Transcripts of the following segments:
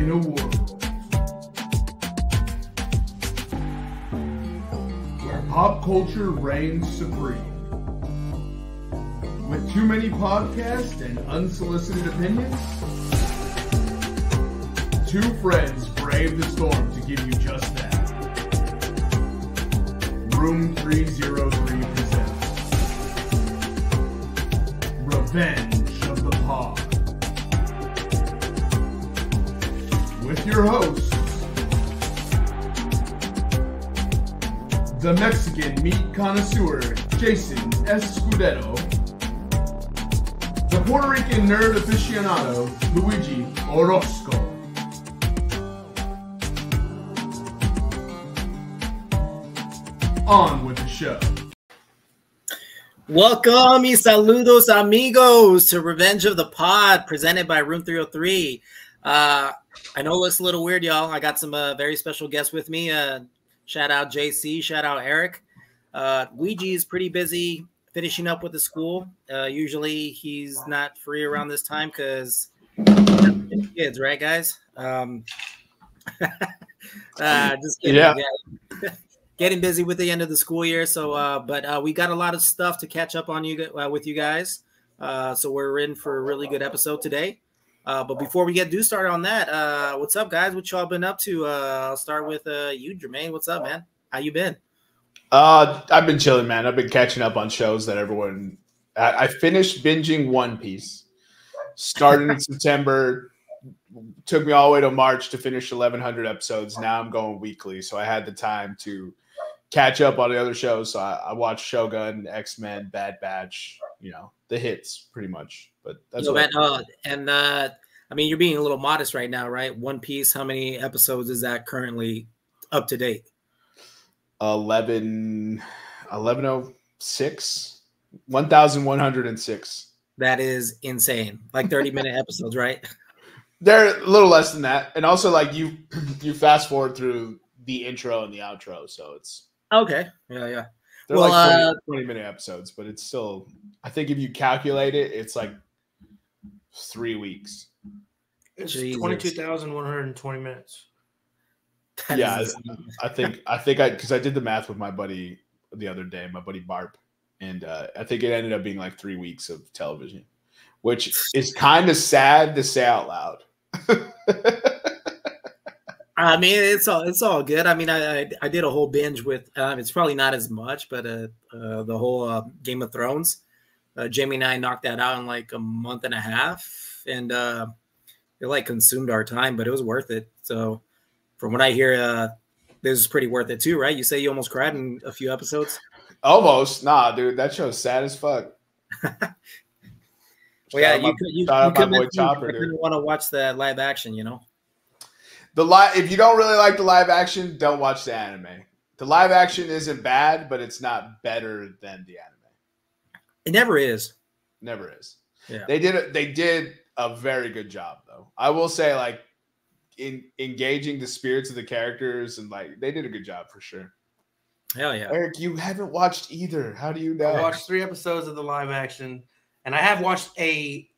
in a world where pop culture reigns supreme. With too many podcasts and unsolicited opinions, two friends brave the storm to give you just that. Room 303 presents Revenge of the Pod. With your hosts, the Mexican meat connoisseur Jason Escudero, the Puerto Rican nerd aficionado Luigi Orozco. On with the show. Welcome, y saludos, amigos, to Revenge of the Pod, presented by Room 303. Uh, I know it's a little weird, y'all. I got some uh, very special guests with me. Uh, shout out JC, shout out Eric. Uh, Luigi is pretty busy finishing up with the school. Uh, usually he's not free around this time because kids, right, guys? Um, uh, just kidding. Yeah. yeah. Getting busy with the end of the school year, so uh, but uh, we got a lot of stuff to catch up on you uh, with you guys. Uh, so we're in for a really good episode today. Uh, but before we get do start on that, uh, what's up, guys? What y'all been up to? Uh, I'll start with uh, you, Jermaine. What's up, man? How you been? Uh, I've been chilling, man. I've been catching up on shows that everyone. I, I finished binging One Piece. Started in September, took me all the way to March to finish 1,100 episodes. Now I'm going weekly, so I had the time to catch up on the other shows. So I, I watched Shogun, X Men, Bad Batch. You know the hits, pretty much. But that's You know, what man, uh, and uh, I mean, you're being a little modest right now, right? One Piece. How many episodes is that currently up to date? 11, 1106, 1,106. That is insane. Like 30 minute episodes, right? They're a little less than that, and also like you, you fast forward through the intro and the outro, so it's Okay. Yeah, yeah. they're Well, like 20, uh, 20 minute episodes, but it's still. I think if you calculate it, it's like three weeks. It's Jesus. 22,120 minutes. That yeah, is I, I think I think I because I did the math with my buddy the other day, my buddy Barb, and uh, I think it ended up being like three weeks of television, which is kind of sad to say out loud. I mean, it's all it's all good. I mean, I I, I did a whole binge with. Um, it's probably not as much, but uh, uh the whole uh, Game of Thrones. Uh, Jamie and I knocked that out in like a month and a half, and uh, it like consumed our time, but it was worth it. So, from what I hear, uh, this is pretty worth it too, right? You say you almost cried in a few episodes. Almost, nah, dude, that show's sad as fuck. Well, yeah, you my- could you, you my boy Chopper, dude. want to watch the live action, you know. The live, if you don't really like the live action, don't watch the anime. The live action isn't bad, but it's not better than the anime. It never is. Never is. Yeah. They did a, they did a very good job though. I will say like in engaging the spirits of the characters and like they did a good job for sure. Hell yeah. Eric, you haven't watched either. How do you know? I watched three episodes of the live action, and I have watched a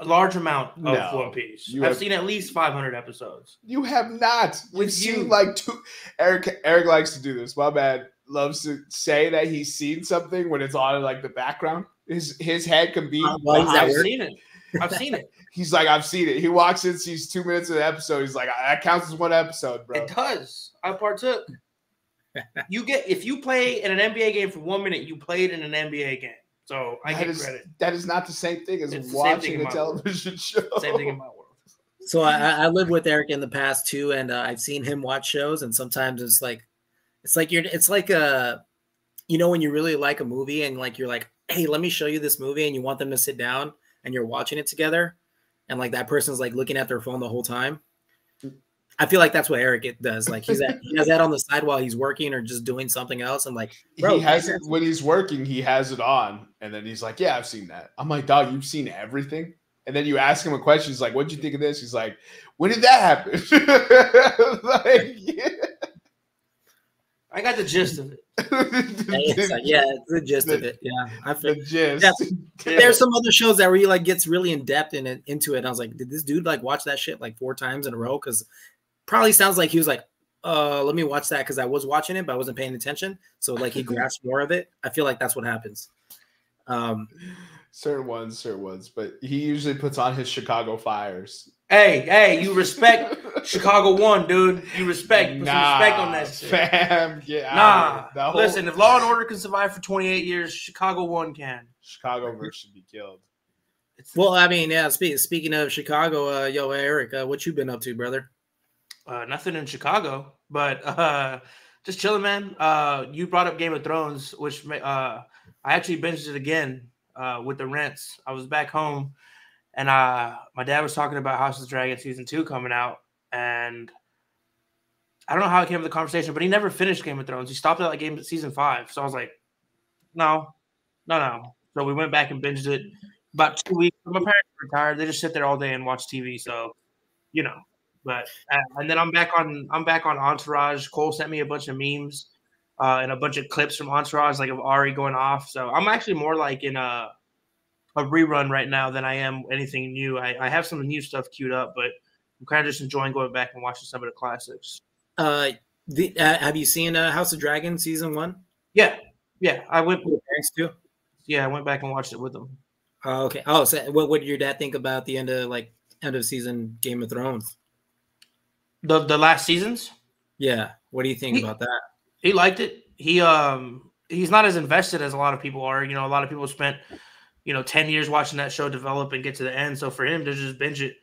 a, a large amount of No, One Piece. I've have- seen at least 500 episodes. You have not. You've With seen you. like two. Eric Eric likes to do this. My man loves to say that he's seen something when it's on like the background. His his head can be. Uh, why is that I've seen it. I've seen it. He's like, I've seen it. He walks in, sees two minutes of the episode. He's like, that counts as one episode, bro. It does. I partook. You get if you play in an NBA game for one minute, you played in an NBA game. So I That get is- credit. That is not the same thing as It's the thing watching a my television show. Same thing in my world. So I, I I lived with Eric in the past too, and uh, I've seen him watch shows, and sometimes it's like, it's like you're, it's like a, you know, when you really like a movie and like you're like, hey, let me show you this movie, and you want them to sit down and you're watching it together, and like that person's like looking at their phone the whole time. I feel like that's what Eric does. Like he's at, he has that on the side while he's working or just doing something else, and like, bro, he has it when he's working. He has it on, and then he's like, "Yeah, I've seen that." I'm like, "Dog, you've seen everything." And then you ask him a question. He's like, "What'd you think of this?" He's like, "When did that happen?" like, yeah. I got the gist of it. It's like, yeah, it's the gist of it. Yeah, I the feel. gist. Yeah. There's some other shows that where he like gets really in depth in it into it. I was like, did this dude like watch that shit like four times in a row? Because probably sounds like he was like, uh, let me watch that because I was watching it, but I wasn't paying attention. So like he grasps more of it. I feel like that's what happens. Um, certain ones, certain ones, but he usually puts on his Chicago Fires. Hey, hey, you respect Chicago one, dude. You respect, put some respect on that shit. Fam, get Nah, out of here. The whole- listen. If Law and Order can survive for 28 years, Chicago one can. Chicago verse should be killed. Well, I mean, yeah. Speak, speaking of Chicago, uh, yo, Eric, uh, what you been up to, brother? Uh, nothing in Chicago, but uh, just chilling, man. Uh, you brought up Game of Thrones, which uh, I actually binged it again uh, with the rents. I was back home, and uh, my dad was talking about House of the Dragon season two coming out, and I don't know how it came to the conversation, but he never finished Game of Thrones. He stopped at like game season five, so I was like, no, no, no. So we went back and binged it about two weeks. My parents retired; they just sit there all day and watch TV. So, you know. But uh, and then I'm back on I'm back on Entourage. Cole sent me a bunch of memes uh, and a bunch of clips from Entourage, like of Ari going off. So I'm actually more like in a a rerun right now than I am anything new. I, I have some new stuff queued up, but I'm kind of just enjoying going back and watching some of the classics. Uh, the, uh, have you seen uh, House of Dragon season one? Yeah, yeah. I went Thanks to. yeah, I went back and watched it with them. Oh, okay. Oh, so what, what did your dad think about the end of like end of season Game of Thrones? The the last seasons, Yeah. What do you think He- about that? he liked it. He um he's not as invested as a lot of people are. You know, a lot of people spent you know 10 years watching that show develop and get to the end. So for him to just binge it,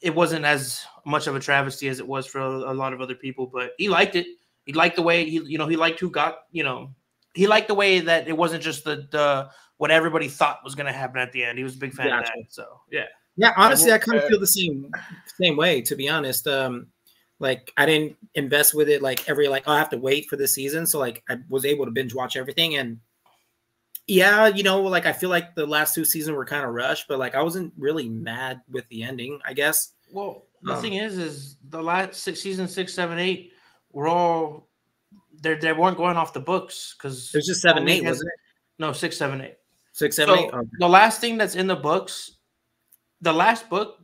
it wasn't as much of a travesty as it was for a, a lot of other people. But he liked it. He liked the way he you know he liked who got you know he liked the way that it wasn't just the the what everybody thought was going to happen at the end. He was a big fan Gotcha. of that. So yeah, Yeah, honestly, I kind uh, of feel the same same way. To be honest, um, like I didn't invest with it like every like oh, I have to wait for the season, so like I was able to binge watch everything. And yeah, you know, like I feel like the last two seasons were kind of rushed, but like I wasn't really mad with the ending. I guess. Well, the Um, thing is, is the last six season six, seven, eight were all they they weren't going off the books because It was just seven, eight, wasn't it? no six, seven, eight. Six, seven, So eight. Okay. the last thing that's in the books, the last book.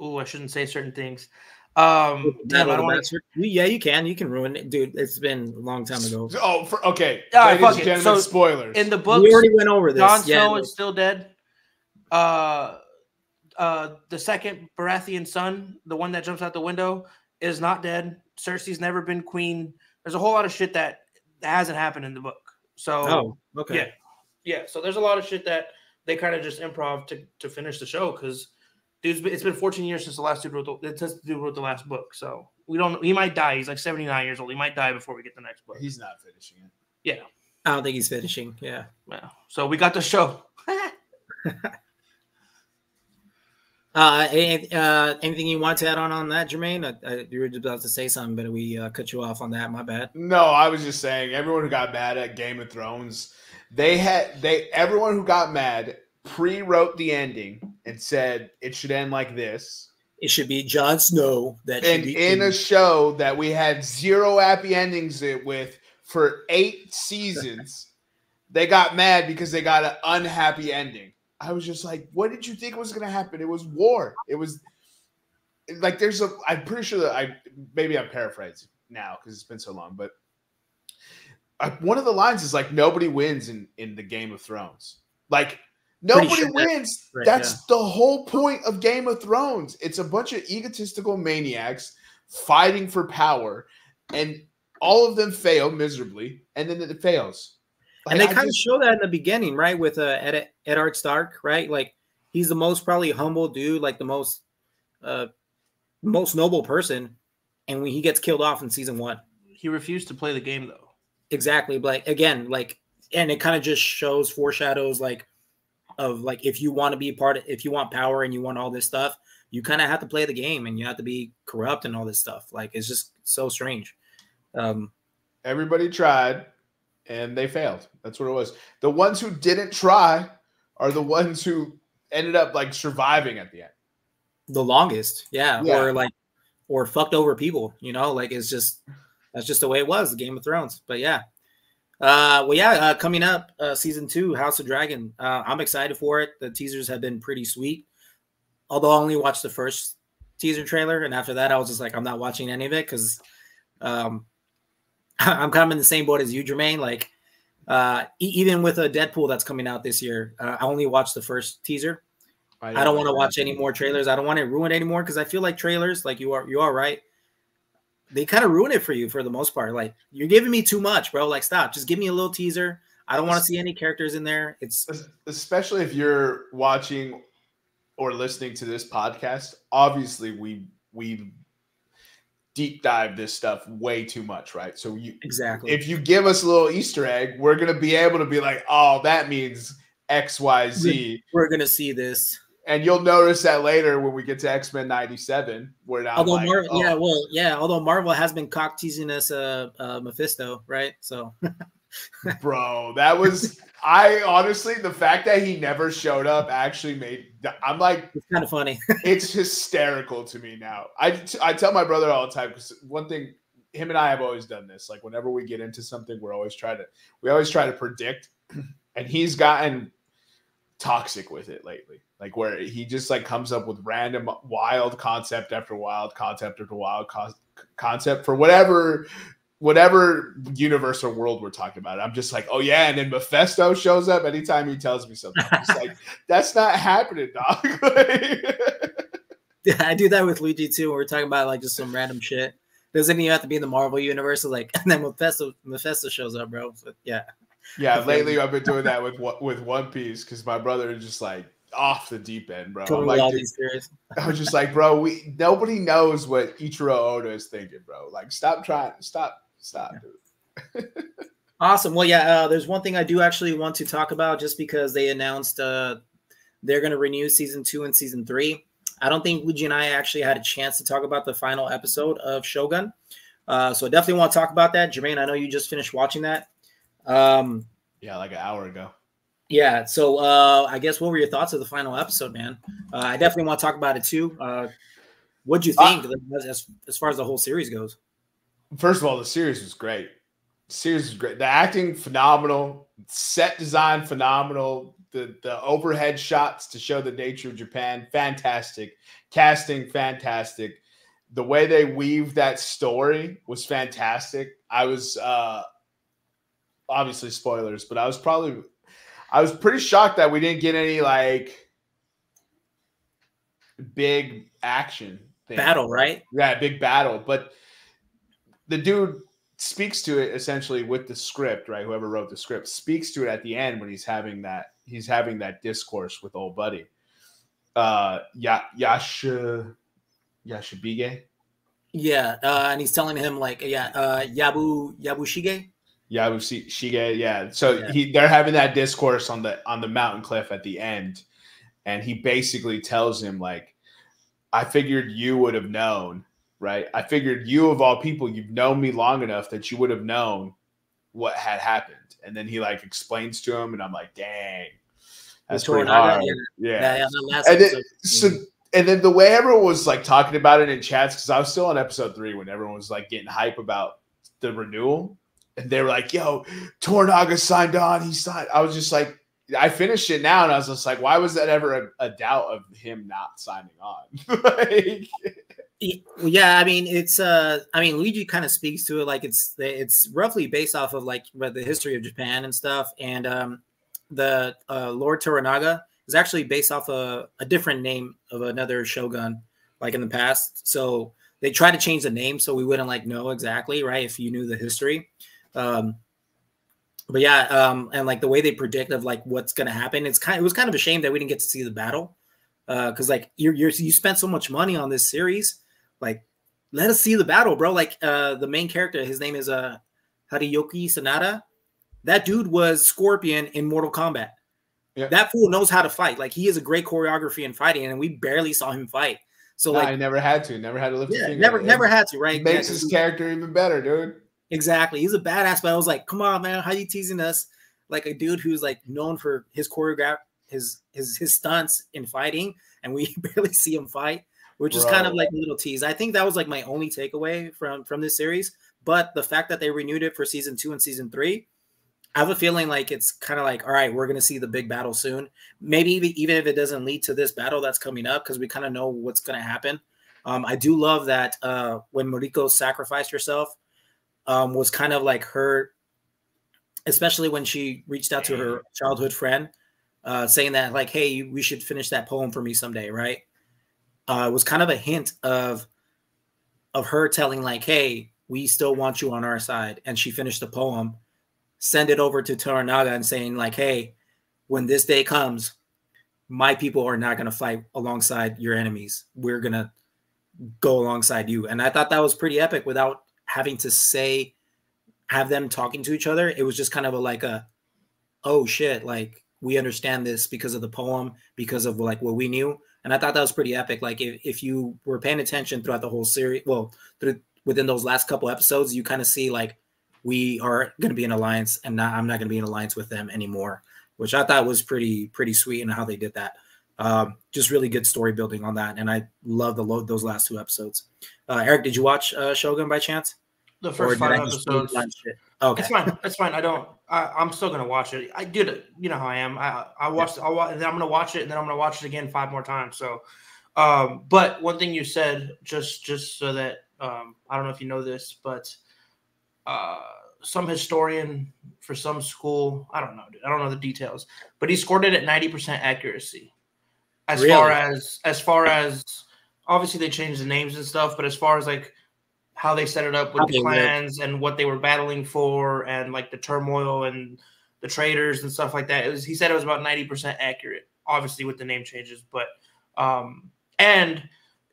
Oh, I shouldn't say certain things. Um, damn, I don't wanna- Yeah, you can. You can ruin it, dude. It's been a long time ago. Oh, for, okay. All right, fuck it. So, spoilers. in the book. We already went over this. Jon yeah, Snow is still dead. Uh, uh, the second Baratheon son, the one that jumps out the window, is not dead. Cersei's never been queen. There's a whole lot of shit that, that hasn't happened in the book. So oh, okay. yeah, yeah. So there's a lot of shit that they kind of just improv to, to finish the show because dude's been, it's been 14 years since the last dude wrote the since the dude wrote the last book. So we don't. He might die. He's like 79 years old. He might die before we get the next book. He's not finishing it. Yeah. I don't think he's finishing. Yeah. Yeah. So we got the show. Uh, any- uh, anything you want to add on on that, Jermaine? I, I, you were about to say something, but we uh, cut you off on that. My bad. No, I was just saying everyone who got mad at Game of Thrones, they had they everyone who got mad pre-wrote the ending and said it should end like this. It should be Jon Snow. That And in a show that we had zero happy endings with for eight seasons, they got mad because they got an unhappy ending. I was just like, what did you think was going to happen? It was war. It was like there's a. I'm pretty sure that I maybe I'm paraphrasing now because it's been so long, but uh, one of the lines is like nobody wins in in the Game of Thrones. Like nobody sure that- wins. right, That's the whole point of Game of Thrones. It's a bunch of egotistical maniacs fighting for power, and all of them fail miserably, and then it fails. and they I kind of show that in the beginning, right? With uh, Ed, Ed Stark, right? Like he's the most probably humble dude, like the most uh most noble person, and when he gets killed off in season one, He refused to play the game though. exactly. Like again, like, and it kind of just shows foreshadows, like of like if you want to be part of, if you want power and you want all this stuff, you kind of have to play the game and you have to be corrupt and all this stuff. Like it's just so strange. Um, everybody tried, and they failed. That's what it was. The ones who didn't try are the ones who ended up like surviving at the end. the longest, yeah, Yeah. or like or fucked over people, you know, like it's just that's just the way it was, the Game of Thrones. But yeah. Uh, well, yeah, uh, coming up, uh, season two, House of Dragon. Uh, I'm excited for it. The teasers have been pretty sweet. Although I only watched the first teaser trailer, and after that, I was just like, I'm not watching any of it because um, I'm kind of in the same boat as you, Jermaine. Like, uh, e- even with a Deadpool that's coming out this year, uh, I only watched the first teaser. I don't want to watch any more trailers. I don't want it ruined anymore because I feel like trailers, like you are, you are right. They kind of ruin it for you for the most part. Like you're giving me too much, bro. Like stop. Just give me a little teaser. I don't want to see any characters in there. It's especially if you're watching or listening to this podcast. Obviously, we we deep dive this stuff way too much, right? So you exactly if you give us a little Easter egg, we're gonna be able to be like, oh, that means X, Y, Z. We're gonna see this. And you'll notice that later when we get to X Men '97, where now, although like, Marvel, oh. yeah, well, yeah, although Marvel has been cock teasing us, uh, uh, Mephisto, right? So, bro, that was I honestly the fact that he never showed up actually made I'm like it's kind of funny. it's hysterical to me now. I I tell my brother all the time because one thing him and I have always done this. Like whenever we get into something, we're always trying to we always try to predict, and he's gotten toxic with it lately. Like where he just like comes up with random wild concept after wild concept after wild co- concept for whatever whatever universe or world we're talking about. I'm just like, oh yeah, and then Mephisto shows up anytime he tells me something. I'm just like, that's not happening, dog. yeah, I do that with Luigi too. When we're talking about like just some random shit. Doesn't even have to be in the Marvel universe. Like, and then Mephisto, Mephisto shows up, bro. So, yeah. Yeah, lately I've been doing that with with One Piece because my brother is just like off the deep end, bro. Totally like, dude, I was just like, bro, we nobody knows what Eiichiro Oda is thinking, bro. Like, stop trying, stop Stop, dude. awesome. Well, yeah, uh, there's one thing I do actually want to talk about just because they announced uh, they're going to renew season two and season three. I don't think Luigi and I actually had a chance to talk about the final episode of Shogun. Uh, so I definitely want to talk about that. Jermaine, I know you just finished watching that. Um, yeah, like an hour ago. Yeah. So uh, I guess what were your thoughts of the final episode, man? Uh, I definitely want to talk about it too. Uh, what'd you think uh, as, as far as the whole series goes? First of all, the series was great. The series was great. The acting phenomenal. Set design phenomenal. The the overhead shots to show the nature of Japan fantastic. Casting fantastic. The way they weave that story was fantastic. I was uh obviously spoilers, but I was probably I was pretty shocked that we didn't get any like big action thing. battle, right? Yeah, big battle. But the dude speaks to it essentially with the script, right? Whoever wrote the script speaks to it at the end when he's having that he's having that discourse with old buddy. Uh ya Yasha Yashabige. Yeah, uh, and he's telling him like yeah, uh Yabu Yabushige. Yabushige, yeah. So yeah. he they're having that discourse on the on the mountain cliff at the end, and he basically tells him like, I figured you would have known right? I figured you, of all people, you've known me long enough that you would have known what had happened. And then he like explains to him, and I'm like, dang, that's pretty hard. Yeah. yeah. yeah and then, so, and then the way everyone was like talking about it in chats, because I was still on episode three when everyone was like getting hype about the renewal. And they were like, yo, Toranaga signed on. He signed. I was just like, I finished it now, and I was just like, why was that ever a, a doubt of him not signing on? like, yeah, I mean, it's uh, I mean, Luigi kind of speaks to it like it's it's roughly based off of like the history of Japan and stuff, and um, the uh, Lord Toranaga is actually based off a, a different name of another shogun, like in the past. So they try to change the name so we wouldn't like know exactly, right? If you knew the history. Um, but yeah, um, and like the way they predict of like what's gonna happen, it's kind. It was kind of a shame that we didn't get to see the battle, because uh, like you're, you're you spent so much money on this series like, let us see the battle, bro. Like, uh, the main character, his name is uh Hiroyuki Sanada. That dude was Scorpion in Mortal Kombat. Yeah. That fool knows how to fight. Like, he is a great choreography in fighting, and we barely saw him fight. So, like, I never had to, never had to lift yeah, Never, never had to, right? makes yeah, his character even better, dude. Exactly. He's a badass, but I was like, come on, man, how you teasing us? Like a dude who's like known for his choreograph, his his his stunts in fighting, and we barely see him fight which is kind of like a little tease. I think that was like my only takeaway from from this series. But the fact that they renewed it for season two and season three, I have a feeling like it's kind of like, all right, we're going to see the big battle soon. Maybe even if it doesn't lead to this battle that's coming up, because we kind of know what's going to happen. Um, I do love that uh, when Mariko sacrificed herself, um, was kind of like her, especially when she reached out to her childhood friend, uh, saying that like, "Hey, we should finish that poem for me someday," right? Uh, was kind of a hint of of her telling like, "Hey, we still want you on our side," and she finished the poem, send it over to Toranaga and saying like, "Hey, when this day comes." My people are not going to fight alongside your enemies. We're going to go alongside you. And I thought that was pretty epic without having to say, have them talking to each other. It was just kind of a, like a, oh shit, like we understand this because of the poem, because of like what we knew. And I thought that was pretty epic. Like if, if you were paying attention throughout the whole series, well, through, within those last couple episodes, you kind of see like we are going to be in alliance and not, I'm not going to be in alliance with them anymore, which I thought was pretty, pretty sweet in how they did that. Um, just really good story building on that, and I love the load those last two episodes. Uh, Eric, did you watch uh, Shogun by chance? The first five episodes. Okay, it's fine. It's fine. I don't. I, am still gonna watch it. I did it. You know how I am. I I watched. Yeah. I'll watch, then I'm gonna watch it, and then I'm gonna watch it again five more times. So, um, but one thing you said, just just so that um, I don't know if you know this, but uh, some historian for some school, I don't know, dude, I don't know the details, but he scored it at 90% accuracy as really? far as as far as obviously they changed the names and stuff, but as far as like how they set it up with how the clans and what they were battling for and like the turmoil and the traders and stuff like that. It was he said it was about 90% accurate, obviously with the name changes, but um and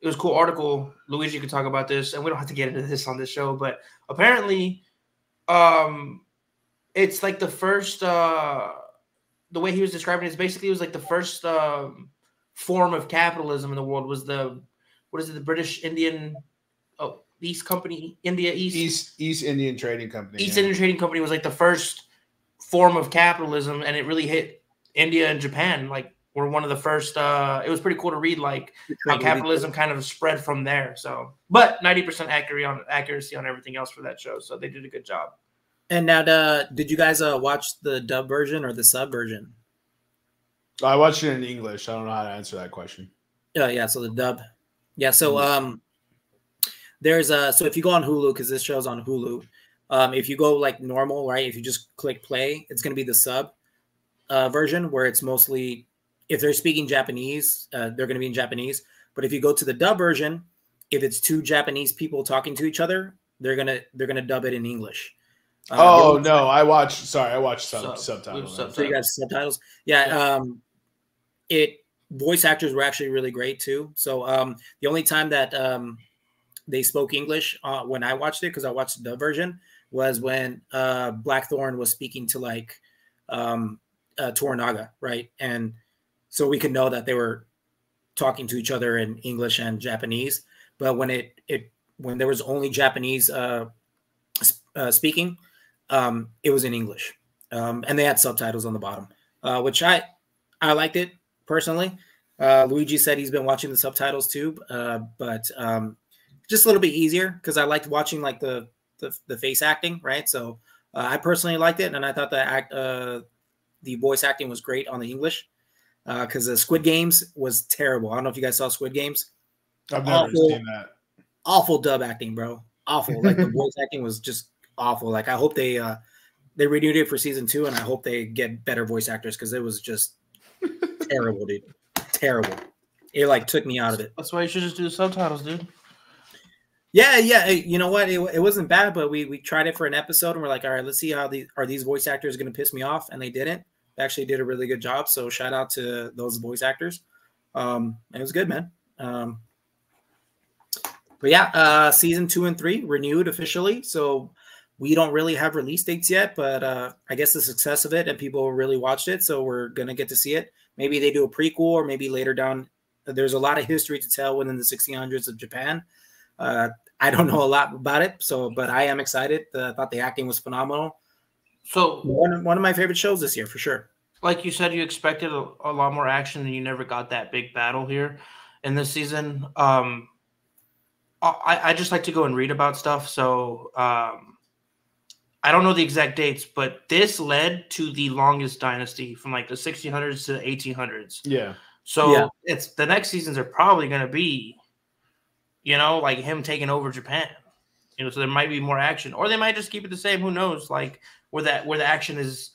it was a cool article. Luigi could talk about this, and we don't have to get into this on this show, but apparently, um, it's like the first. uh The way he was describing it is basically it was like the first um, form of capitalism in the world was the what is it the British Indian oh East Company India East East East Indian Trading Company East yeah. Indian Trading Company was like the first form of capitalism and it really hit India and Japan like were one of the first uh it was pretty cool to read like how capitalism kind of spread from there so but 90% accuracy on accuracy on everything else for that show so they did a good job and now uh, did you guys uh watch the dub version or the sub version I watched it in English. I don't know how to answer that question. Yeah, yeah. So the dub. Yeah. So mm-hmm. um, there's a so if you go on Hulu because this show's on Hulu, um, if you go like normal, right? If you just click play, it's gonna be the sub uh, version where it's mostly if they're speaking Japanese, uh, they're gonna be in Japanese. But if you go to the dub version, if it's two Japanese people talking to each other, they're gonna they're gonna dub it in English. Uh, oh no, I watched. Sorry, I watched sub, sub subtitles. So you got subtitles. Yeah. yeah. Um, it voice actors were actually really great too. So um, the only time that um, they spoke English uh, when I watched it, because I watched the version, was when uh, Blackthorn was speaking to like um, uh, Toranaga, right? And so we could know that they were talking to each other in English and Japanese. But when it it when there was only Japanese uh, uh, speaking, um, it was in English, um, and they had subtitles on the bottom, uh, which I I liked it personally. Uh, Luigi said he's been watching the subtitles too, uh, but um, just a little bit easier because I liked watching like the, the, the face acting, right? So uh, I personally liked it, and I thought the act uh, the voice acting was great on the English because uh, the Squid Games was terrible. I don't know if you guys saw Squid Games. I've never awful, seen that. Awful dub acting, bro. Awful. Like the voice acting was just awful. Like I hope they uh, they renewed it for season two, and I hope they get better voice actors because it was just terrible, dude. Terrible. It like took me out of it. That's why you should just do the subtitles, dude. Yeah, yeah. You know what? It, it wasn't bad, but we we tried it for an episode, and we're like, all right, let's see how these are these voice actors going to piss me off, and they didn't. They actually did a really good job. So shout out to those voice actors. Um, it was good, man. Um, but yeah, uh, season two and three renewed officially. So we don't really have release dates yet, but uh, I guess the success of it and people really watched it, so we're gonna get to see it. Maybe they do a prequel, or maybe later down. There's a lot of history to tell within the 1600s of Japan. Uh, I don't know a lot about it, so but I am excited. Uh, I thought the acting was phenomenal. So one one of my favorite shows this year for sure. Like you said, you expected a, a lot more action, and you never got that big battle here in this season. Um, I, I just like to go and read about stuff. So um, I don't know the exact dates, but this led to the longest dynasty from like the 1600s to the 1800s. Yeah. So Yeah. it's the next seasons are probably going to be, you know, like him taking over Japan. You know, so there might be more action, or they might just keep it the same. Who knows? Like where that where the action is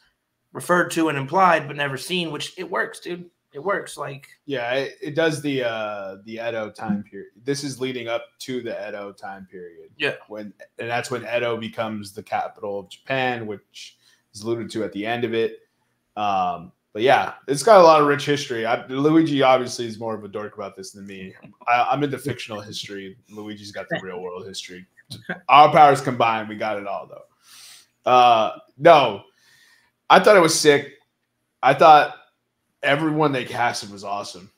referred to and implied but never seen, which it works, dude. It works. Like Yeah, it, it does the uh the Edo time period. This is leading up to the Edo time period. Yeah. When and that's when Edo becomes the capital of Japan, which is alluded to at the end of it. Um, but yeah, it's got a lot of rich history. I, Luigi obviously is more of a dork about this than me. I, I'm into fictional history. Luigi's got the real world history. Our powers combined, we got it all though. Uh, no, I thought it was sick. I thought everyone they casted was awesome.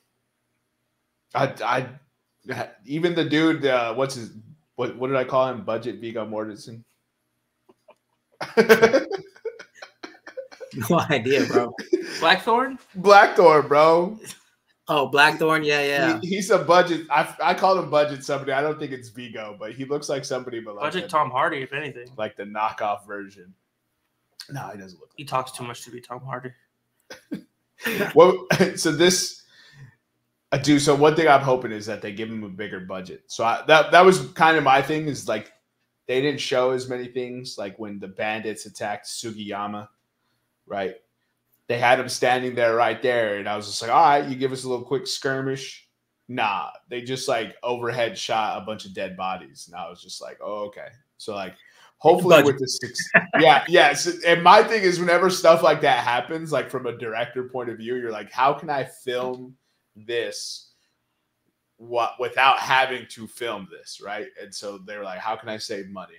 I, I, even the dude, uh, what's his, what, what did I call him? Budget Viggo Mortensen. No idea, bro. Blackthorn. Blackthorn, bro. Oh, Blackthorn. Yeah, yeah. He, he's a budget. I, I called him budget somebody. I don't think it's Viggo, but he looks like somebody, but like Budget a- Tom Hardy, if anything. like the knockoff version. No, he doesn't look. He talks too much to be Tom Hardy. Well, so this, uh, I do. So one thing I'm hoping is that they give him a bigger budget. So I, that that was kind of my thing. Is like they didn't show as many things. Like when the bandits attacked Sugiyama, right? They had him standing there right there, and I was just like, all right, you give us a little quick skirmish. Nah, they just like overhead shot a bunch of dead bodies, and I was just like, oh okay. So like. Hopefully, with the six, yeah, yes. And my thing is, whenever stuff like that happens, like from a director point of view, you're like, how can I film this what without having to film this, right? And so they were like, how can I save money?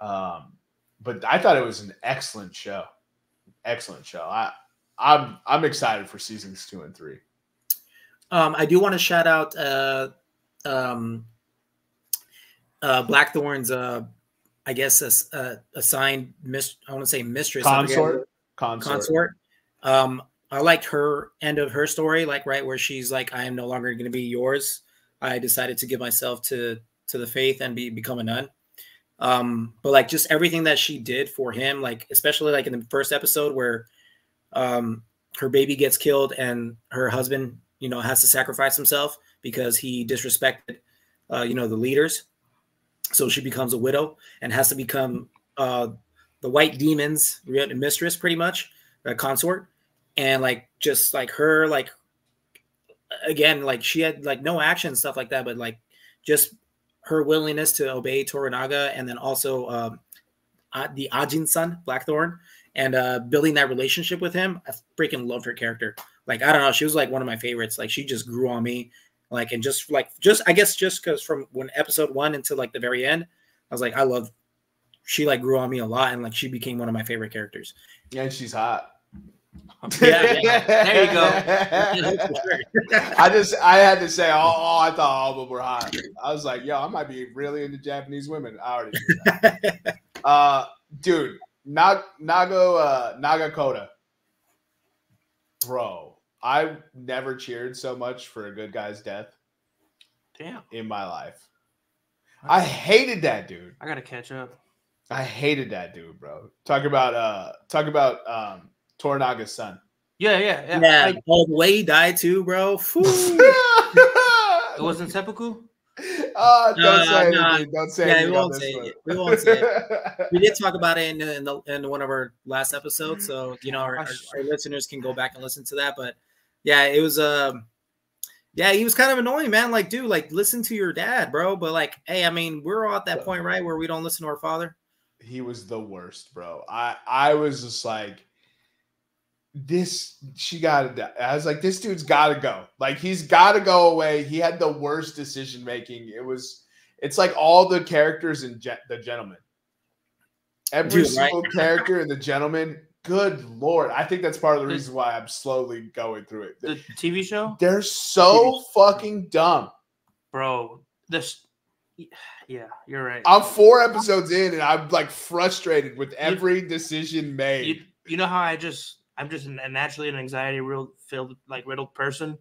Um, but I thought it was an excellent show, excellent show. I, I'm I'm excited for seasons two and three. Um, I do want to shout out uh, um, uh, Blackthorn's, uh, I guess, ass- uh, assigned mis- I want to say mistress, Consort, consort, consort. Um, I liked her end of her story, like right where she's like, "I am no longer going to be yours. I decided to give myself to to the faith and be become a nun." Um, but like just everything that she did for him, like especially like in the first episode where um, her baby gets killed and her husband, you know, has to sacrifice himself because he disrespected, uh, you know, the leaders. So she becomes a widow and has to become uh, the white demon's mistress, pretty much, a consort, and like just like her, like again, like she had like no action stuff like that, but like just her willingness to obey Toranaga and then also um, the Anjin-san, Blackthorn, and uh, building that relationship with him. I freaking loved her character. Like I don't know, she was like one of my favorites. Like she just grew on me. Like and just like just I guess just because from when episode one until like the very end, I was like I love. She like grew on me a lot and like she became one of my favorite characters. and she's hot. Yeah, yeah. There you go. I just I had to say, oh, oh, I thought all of them were hot. I was like, yo, I might be really into Japanese women. I already knew that. uh, dude, Nag, Nago uh, Nagakota, bro. I never cheered so much for a good guy's death Damn. in my life. I hated that dude. I gotta catch up. I hated that dude, bro. Talk about uh, talk about um, Toranaga's son. Yeah, yeah, yeah. yeah, Like, oh, the way he died too, bro. It wasn't seppuku. Oh, don't Uh, say nah. anything. Don't say Yeah, we anything on won't say it. We won't say we did talk about it in, in, the, in one of our last episodes, so you know our, our, our listeners can go back and listen to that. But yeah, it was um, yeah, he was kind of annoying, man. Like, dude, like listen to your dad, bro. But like, hey, I mean, we're all at that point, right, where we don't listen to our father. he was the worst, bro. I I was just like, this she got to. I was like, this dude's got to go. Like he's got to go away. He had the worst decision making. It was. It's like all the characters in Ge- the Gentleman. Every Dude, right? single character in the Gentleman. Good lord, I think that's part of the reason why I'm slowly going through it. The TV show, They're so fucking dumb. bro. This, yeah, you're right. I'm four episodes in and I'm like frustrated with every decision made. you, you know how I just I'm just a naturally an anxiety real filled like riddled person.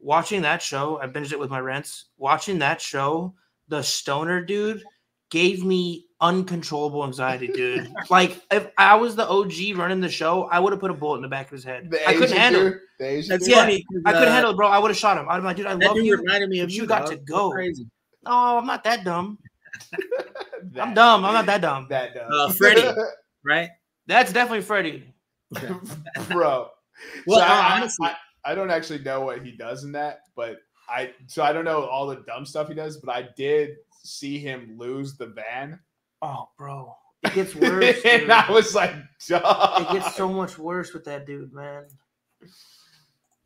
Watching that show, I binged it with my rents. Watching that show, the stoner dude gave me uncontrollable anxiety, dude. like if I was the OG running the show, I would have put a bullet in the back of his head. The I couldn't Asian handle it. dude, the That's dude. Yeah, funny. 'cause, I couldn't uh, handle it, bro. I would have shot him. I'd be like, dude, I That love dude you. reminded me of you. you got to go. Crazy. No, I'm not that dumb. I'm That- dumb. I'm not that dumb. That dumb. Uh, Freddie. Right. That's definitely Freddie. bro. Well, So I, I- honestly- I, I don't actually know what he does in that, but I so I don't know all the dumb stuff he does, but I did see him lose the van, Oh, bro. It gets worse. and I was like, Dog. It gets so much worse with that dude, man.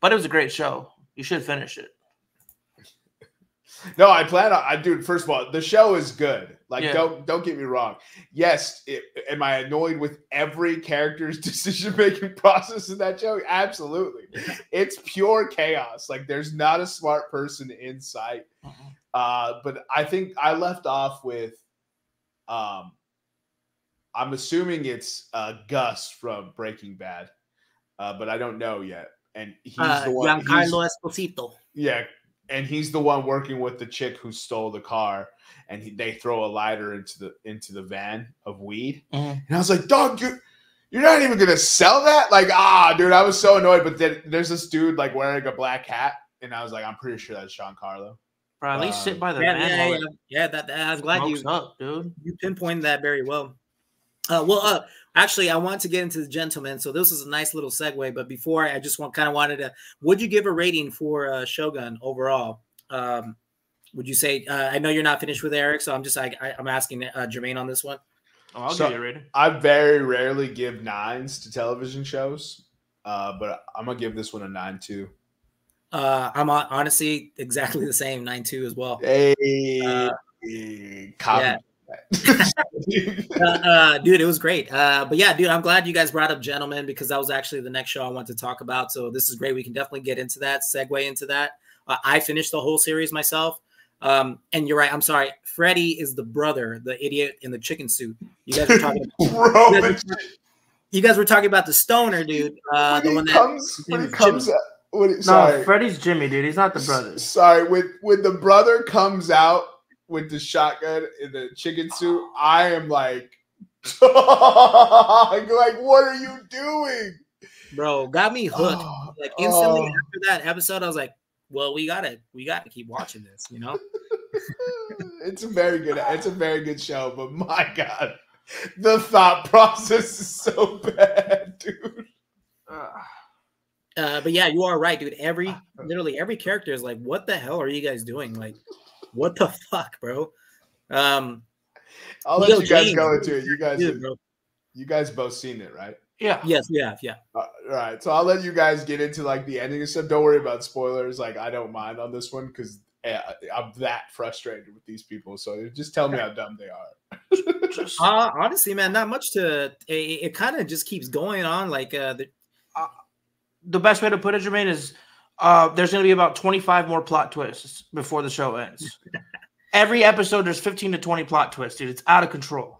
But it was a great show. You should finish it. No, I plan on. I dude. First of all, the show is good. Like, Yeah. don't don't get me wrong. Yes, it, am I annoyed with every character's decision making process in that show? Absolutely. It's pure chaos. Like, there's not a smart person in sight. Uh, but I think I left off with, um, I'm assuming it's uh, Gus from Breaking Bad, uh, but I don't know yet. And he's Uh, the one. Giancarlo Esposito. yeah, and he's the one working with the chick who stole the car, and he, they throw a lighter into the into the van of weed. Mhm. And I was like, "Dog, you, you're not even gonna sell that?" Like, ah, dude, I was so annoyed. But then there's this dude like wearing a black hat, and I was like, "I'm pretty sure that's Giancarlo." Bro, at least Uh, sit by the Yeah, van yeah, yeah, yeah. That, that I'm glad you smokes up, dude. you pinpointed that very well. Uh, well, uh, actually, I want to get into the gentleman, so this is a nice little segue. But before, I just want kind of wanted to, would you give a rating for uh, Shogun overall? Um, would you say? Uh, I know you're not finished with Eric, so I'm just like I, I'm asking uh, Jermaine on this one. Oh, I'll So- give you a rating. I very rarely give nines to television shows, uh, but I'm gonna give this one a nine too. Uh, I'm hon- honestly exactly the same nine two as well. Hey, Uh, copy yeah. That. uh, uh, dude, it was great. Uh, but yeah, dude, I'm glad you guys brought up Gentlemen because that was actually the next show I wanted to talk about. So this is great. We can definitely get into that, segue into that. Uh, I finished the whole series myself. Um, and you're right. I'm sorry. Freddie is the brother, the idiot in the chicken suit. You guys were talking. Bro, you, guys were, you guys were talking about the stoner dude, uh, the when one that. comes, when he name is comes out, when it, No, sorry, Freddie's Jimmy, dude. He's not the brother. S- Sorry, when when the brother comes out with the shotgun in the chicken suit, I am like, like, what are you doing? Bro, got me hooked. Oh, Like instantly oh. after that episode, I was like, "Well, we gotta, we gotta keep watching this," you know. it's a very good, it's a very good show, but my god, the thought process is so bad, dude. Uh, but yeah, you are right, dude. Every literally every character is like, "What the hell are you guys doing?" Like, what the fuck, bro? Um, I'll let Yo, you guys James, go into it. You guys, dude, bro. you guys both seen it, right? yeah. Yes, yeah, yeah. Uh, all right, so I'll let you guys get into like the ending and stuff. Don't worry about spoilers. Like I don't mind on this one because I'm that frustrated with these people. So just tell me how dumb they are. Uh, honestly, man, not much to. It, it kind of just keeps going on. Like, uh, the, the best way to put it, Jermaine, is uh, there's going to be about 25 more plot twists before the show ends. Every episode, there's 15 to 20 plot twists, dude. It's out of control.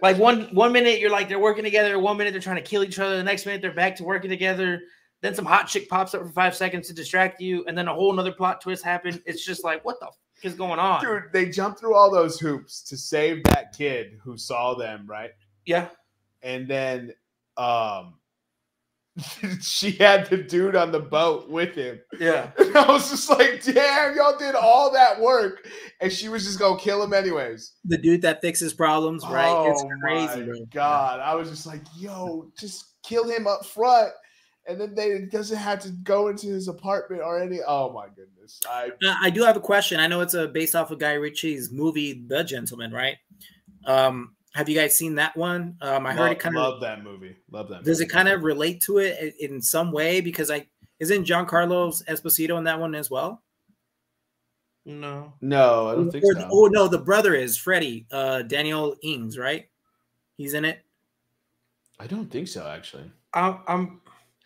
Like one one minute you're like they're working together, one minute they're trying to kill each other, the next minute they're back to working together. Then some hot chick pops up for five seconds to distract you, and then a whole nother plot twist happens. It's just like, what the f- is going on? Dude, they jumped through all those hoops to save that kid who saw them, right? Yeah, And then um she had the dude on the boat with him. yeah. And I was just like, damn, y'all did all that work. And she was just gonna kill him anyways. the dude that fixes problems, right? it's crazy. Oh my. God. I was just like, yo, just kill him up front. And then they doesn't have to go into his apartment or any. Oh my goodness. I Uh, I do have a question. I know it's a based off of Guy Ritchie's movie, The Gentleman, right? Um, have you guys seen that one? Um, I heard it kind of. love that movie. Love that. Does it kind of relate to it in some way? Because I isn't John Carlos Esposito in that one as well? No. No, I don't think Or- so. Oh no, the brother is Freddie, uh, Daniel Ings, right? He's in it. I don't think so, actually. I'm, I'm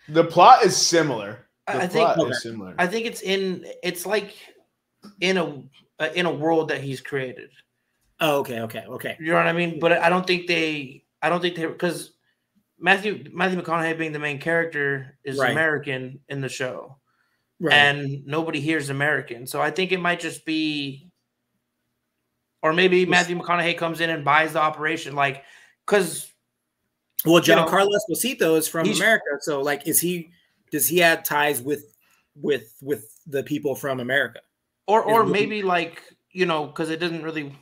The plot is similar. The I I think plot Okay. is similar. I think it's in it's like in a uh, in a world that he's created. Oh, okay, okay, okay. You know what I mean? But I don't think they I don't think they because Matthew Matthew McConaughey being the main character is Right. American in the show. Right. And nobody here is American. So I think it might just be or maybe Matthew McConaughey comes in and buys the operation, like because Well, Giancarlo Esposito is from America, so like, is he? Does he have ties with with with the people from America? or or Is- maybe like you know because it doesn't really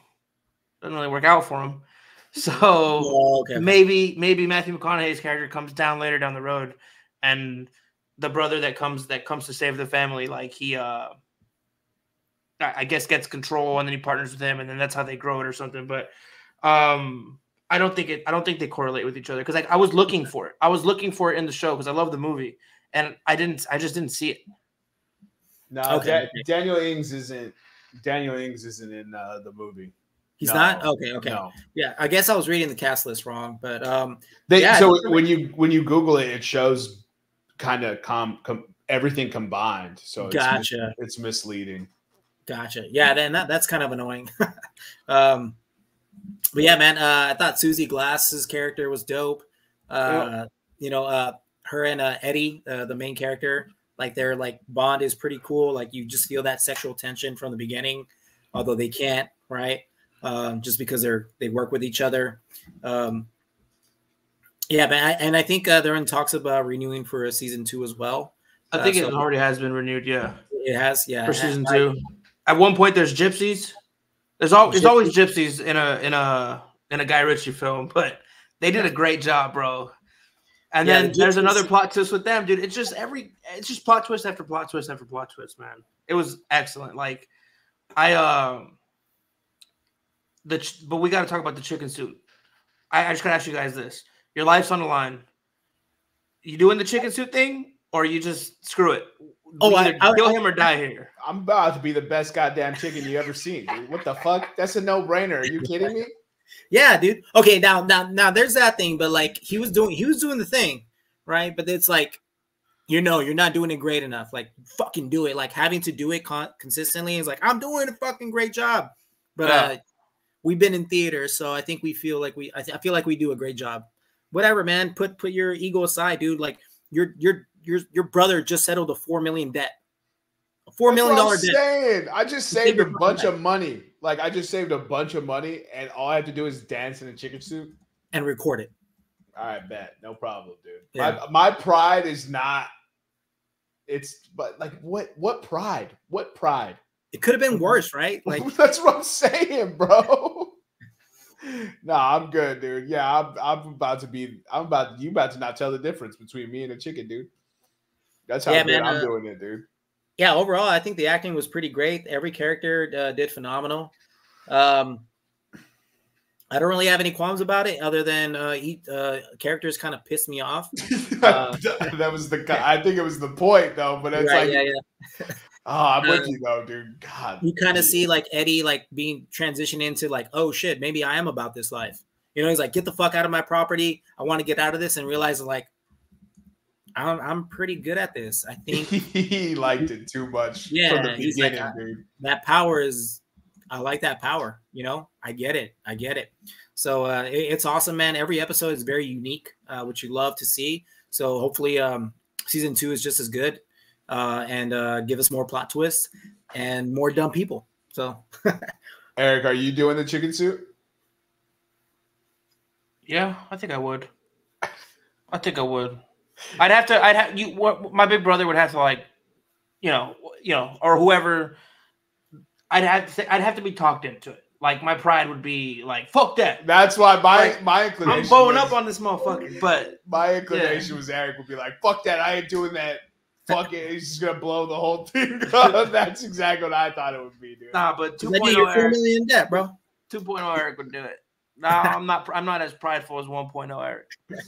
doesn't really work out for him. So Oh, okay. maybe maybe Matthew McConaughey's character comes down later down the road, and the brother that comes that comes to save the family, like he uh, I I guess gets control and then he partners with him, and then that's how they grow it or something. But um, I don't think it. I don't think they correlate with each other because like I was looking for it. I was looking for it in the show because I love the movie, and I didn't. I just didn't see it. No, Okay, Da- Daniel Ings isn't. Daniel Ings isn't in uh, the movie. He's No, not okay. Okay, No. yeah. I guess I was reading the cast list wrong, but um, They, Yeah, so when you when you Google it, it shows kind of com, com everything combined. So it's mis- Gotcha. it's misleading. Gotcha. Yeah, then that, that's kind of annoying. um, but yeah, man, uh, I thought Susie Glass's character was dope. Uh, You know, uh, her and uh, Eddie, uh, the main character, like their like bond is pretty cool. Like you just feel that sexual tension from the beginning, although they can't, right? Um, just because they're they work with each other. Um, yeah, man, I, and I think uh, they're in talks about renewing for a season two as well. I Uh, think so- it already has been renewed. Yeah. It has, yeah, for season I- two. At one point, there's gypsies. There's all there's always gypsies in a in a in a Guy Ritchie film, but they did a great job, bro. And Yeah, then the there's another plot twist with them, dude. It's just every it's just plot twist after plot twist after plot twist, man. It was excellent. Like I um the ch- but we got to talk about the chicken suit. I, I just gotta ask you guys this: Your life's on the line. You doing the chicken suit thing, or you just screw it? Oh, We I- either I- kill him or die here. I'm about to be the best goddamn chicken you ever seen. Dude. What the fuck? That's a no brainer. Are you kidding me? Yeah, dude. Okay, now now now there's that thing, but like he was doing he was doing the thing, right? But it's like you know, you're not doing it great enough. Like fucking do it. Like having to do it con- consistently is like I'm doing a fucking great job. But Yeah. uh we've been in theater, so I think we feel like we I, I feel like we do a great job. Whatever, man. Put put your ego aside, dude. Like your your your your brother just settled a 4 million debt. A 4 That's million dollar I'm debt saying. I just Save saved a bunch life. of money. Like I just saved a bunch of money, and all I have to do is dance in a chicken suit. and record it. All right, bet, no problem, dude. Yeah. My, my pride is not. It's but like what what pride? What pride? It could have been worse, right? Like That's what I'm saying, bro. nah, I'm good, dude. Yeah, I'm I'm about to be. I'm about you about to not tell the difference between me and a chicken, dude. That's how Yeah, man, I'm uh, doing it, dude. yeah, overall, I think the acting was pretty great. Every character uh, did phenomenal. Um, I don't really have any qualms about it, other than uh, he, uh, characters kind of pissed me off. uh, that was the. I think it was the point, though. But it's Right, like, yeah, yeah. Oh, I'm with you though, dude. God, You kind of see like Eddie like being transitioned into like, oh shit, maybe I am about this life. You know, he's like, get the fuck out of my property. I want to get out of this, and realize like, I'm I'm pretty good at this. I think he liked it too much from Yeah, the he's like, dude. that power is i like that power you know i get it i get it so uh it- it's awesome man every episode is very unique uh which you love to see so hopefully um season two is just as good uh and uh give us more plot twists and more dumb people so Eric, are you doing the chicken suit? Yeah, I think I would. I think I would. I'd have to. I'd have you. What my big brother would have to like, you know, you know, or whoever. I'd have to. Say, I'd have to be talked into it. Like my pride would be like, "Fuck that." That's why my Like, my inclination. I'm bowing was- up on this motherfucker. But my inclination was Eric would be like, "Fuck that! I ain't doing that. Fuck it! He's just gonna blow the whole thing." That's exactly what I thought it would be, dude. nah, but I 2.0 you're Eric, million debt bro 2.0 Eric would do it. Nah, I'm not. I'm not as prideful as 1.0 Eric.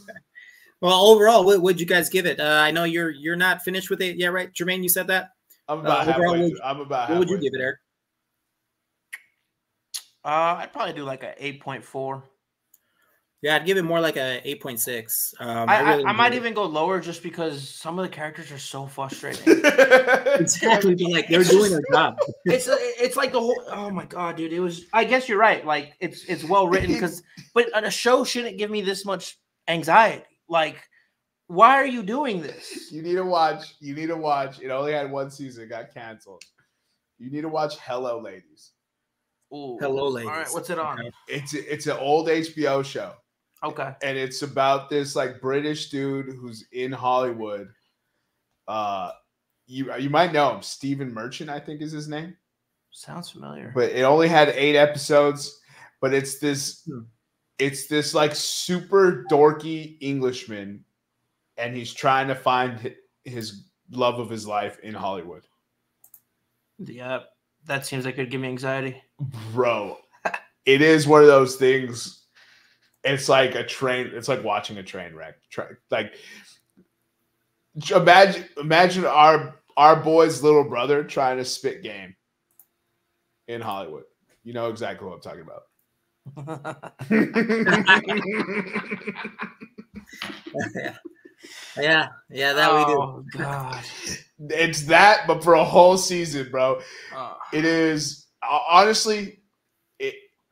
well overall what would you guys give it uh i know you're you're not finished with it yeah right jermaine you said that I'm about Uh, overall, halfway. what- I'm about. what would you give it eric Uh, I'd probably do like a 8.4. yeah i'd give it more like a 8.6 um I, I, really I might it. even go lower just because some of the characters are so frustrating. exactly but like they're doing their job it's it's like the whole oh my god dude it was i guess you're right like it's it's well written because but a show shouldn't give me this much anxiety like why are you doing this You need to watch. You need to watch. It only had one season. It got canceled. You need to watch Hello Ladies. Ooh. Hello, ladies. All right, what's it on? Okay. It's it's an old HBO show, Okay. and it's about this like British dude who's in Hollywood. Uh, you you might know him, Stephen Merchant, I think is his name. Sounds familiar. but it only had eight episodes. But it's this, Hmm. it's this like super dorky Englishman, and he's trying to find his love of his life in Hollywood. yeah, that seems like it'd give me anxiety. Bro, it is one of those things. It's like a train. It's like watching a train wreck. Like imagine, imagine our our boy's little brother trying to spit game in Hollywood. You know exactly what I'm talking about. yeah, yeah, that we do. oh, God. it's that, but for a whole season, bro. Oh. It is honestly,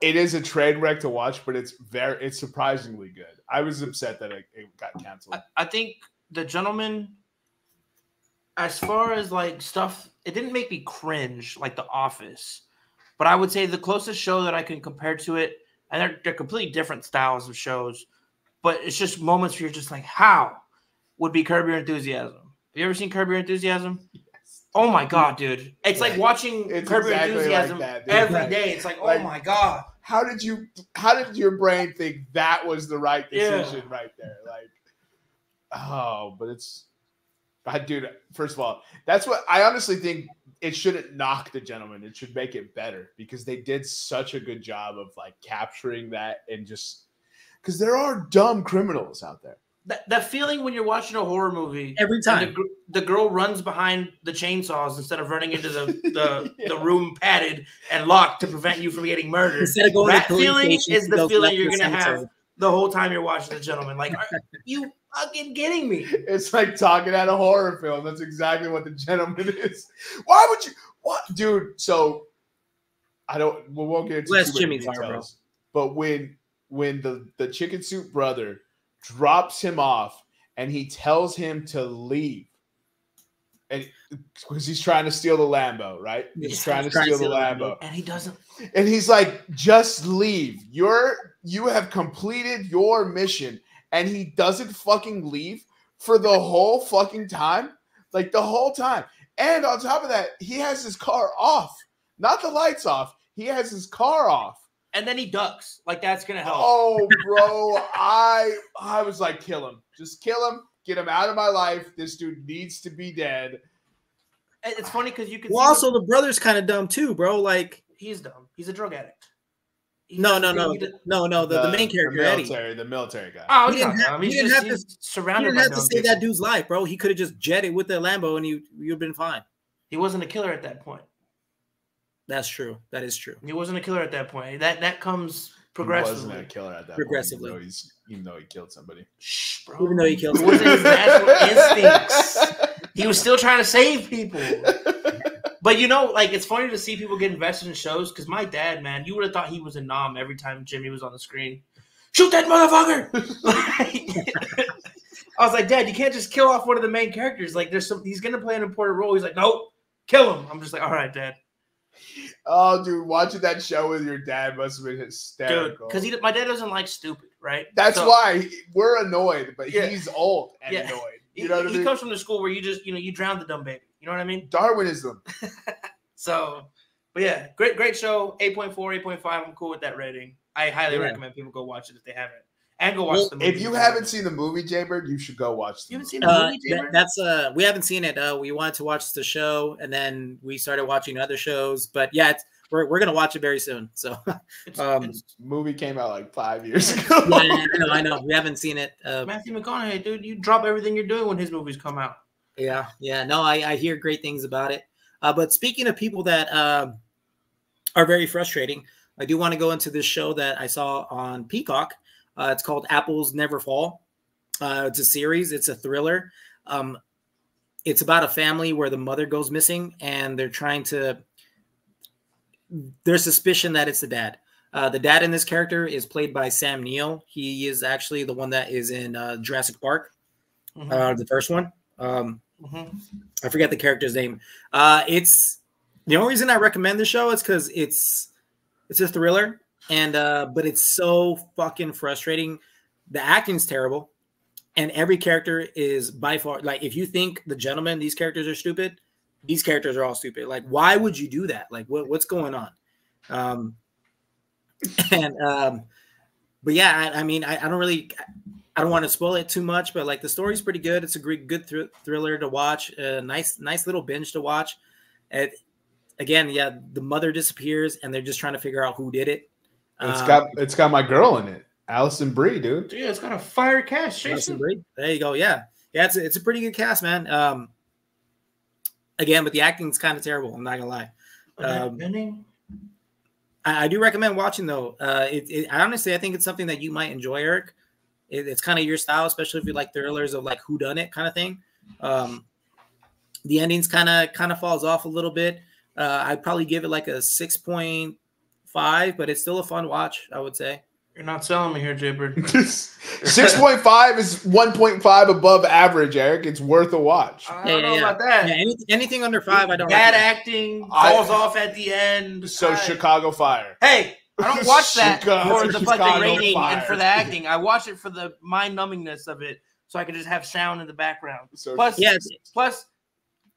it is a train wreck to watch, but it's very it's surprisingly good. I was upset that it, it got canceled. I, I think the gentleman, as far as like stuff, it didn't make me cringe like The Office, but I would say the closest show that I can compare to it, and they're, they're completely different styles of shows, but it's just moments where you're just like, how would be Curb Your Enthusiasm. Have you ever seen Curb Your Enthusiasm? Oh my god, dude! It's like watching It's Curb Your exactly like Enthusiasm that, dude. every day. It's like, oh Like- my god. How did you? How did your brain think that was the right Yeah. decision right there? Like, oh, but it's, I dude. First of all, that's what I honestly think. It shouldn't knock the gentleman. It should make it better because they did such a good job of like capturing that and just because there are dumb criminals out there. That, that feeling when you're watching a horror movie Every and the, time. the girl runs behind the chainsaws instead of running into the the, Yeah. the room padded and locked to prevent you from getting murdered. Instead of going That feeling is the feeling you're gonna have the whole time you're watching the gentleman. Like, are you fucking kidding me? It's like talking at a horror film. That's exactly what the gentleman is. Why would you? What, dude? So I don't. We won't get into many Jimmy's bro. details. But when when the the chicken soup brother drops him off and he tells him to leave, and because he's trying to steal the Lambo, right? He's He's trying to trying steal to the steal the Lambo, And he doesn't. and he's like, "Just leave. You're you have completed your mission." And he doesn't fucking leave for the whole fucking time, like the whole time. And on top of that, he has his car off, not the lights off. He has his car off. And then he ducks. Like that's gonna help. Oh, bro, I I was like, kill him, just kill him, get him out of my life. This dude needs to be dead. And It's funny because you can. Well, see also the- the brother's kind of dumb too, bro. Like, he's dumb. He's a drug addict. He- no, no, no, he no, no. The, the, main character, the Eddie. military, the military guy. Oh, He didn't have- dumb. he didn't just have to- he's You surrounded didn't have to dumb say people. that dude's life, bro. He could have just jetted with the Lambo, and you you've been fine. He wasn't a killer at that point. That's true. That is true. He wasn't a killer at that point. That that comes He progressively. wasn't a killer at that Progressively. point, even though, even though he killed somebody. Shh, bro. Even though he killed it wasn't his natural instincts. He was still trying to save people. But you know, like it's funny to see people get invested in shows because my dad, man, you would have thought he was a nom every time Jimmy was on the screen. Shoot that motherfucker! Like, I was like, Dad, you can't just kill off one of the main characters. Like, there's some. He's gonna play an important role. He's like, Nope, kill him. I'm just like, All right, Dad, Oh, dude, watching that show with your dad must have been dude, hysterical. because my dad doesn't like stupid, right? That's So- why we're annoyed, but Yeah. he's old and Yeah. annoyed. He, You know what I he comes from the school where you just, you know, you drown the dumb baby. You know what I mean? Darwinism. So, but yeah, great, great show. 8.4, 8.5. I'm cool with that rating. I highly Yeah. recommend people go watch it if they haven't. And go watch Well, the movie. If you haven't seen the movie, Jaybird, you should go watch. The You haven't movie. seen the Uh, movie, that- Jaybird? that's uh, we haven't seen it. Uh, we wanted to watch the show, and then we started watching other shows. But yeah, it's, we're we're gonna watch it very soon. So um, movie came out like five years ago. yeah, I know, I know. We haven't seen it. Uh, Matthew McConaughey, dude. You drop everything you're doing when his movies come out. Yeah, yeah. No, I, I hear great things about it. Uh, but speaking of people that um are very frustrating, I do want to go into this show that I saw on Peacock. Uh, it's called Apples Never Fall. Uh, it's a series. It's a thriller. Um, it's about a family where the mother goes missing, and they're trying to. There's suspicion that it's the dad. Uh, the dad in this character is played by Sam Neill. He is actually the one that is in uh, Jurassic Park, Mhm, uh, the first one. Um, mhm. I forget the character's name. Uh, it's the only reason I recommend the show is because it's it's a thriller, and uh, but it's so fucking frustrating. The acting's terrible, and every character is by far like if you think the gentleman, these characters are stupid, these characters are all stupid. Like, why would you do that? Like, what, what's going on? Um, and um, but yeah, I, I mean, I, I don't really, I don't want to spoil it too much, but like the story's pretty good. It's a great, good thr- thriller to watch. A nice, nice little binge to watch. And again, yeah, the mother disappears, and they're just trying to figure out who did it. It's Um, got it's got my girl in it, Alison Brie, dude. Dude, it's got a fire cast. Alison Jason. Brie. There you go. Yeah, yeah, it's a, it's a pretty good cast, man. Um, again, but the acting's kind of terrible. I'm not gonna lie. Um, I, I do recommend watching though. Uh, it, it, I honestly, I think it's something that you might enjoy, Eric. It, it's kind of your style, especially if you like thrillers of like who done it kind of thing. Um, the endings kind of kind of falls off a little bit. Uh, I'd probably give it like a six point five, but it's still a fun watch. I would say. You're not selling me here, Jaybird. Six point five is one point five above average, Eric. It's worth a watch. I don't yeah, know yeah. about that. Yeah, any, anything under five, I don't. Bad recommend. acting I- falls off at the end. So I- Chicago Fire. Hey, I don't watch that Chicago- for the Chicago fucking rating Fire. and for the acting. I watch it for the mind numbingness of it, so I can just have sound in the background. So, Plus, yes, plus,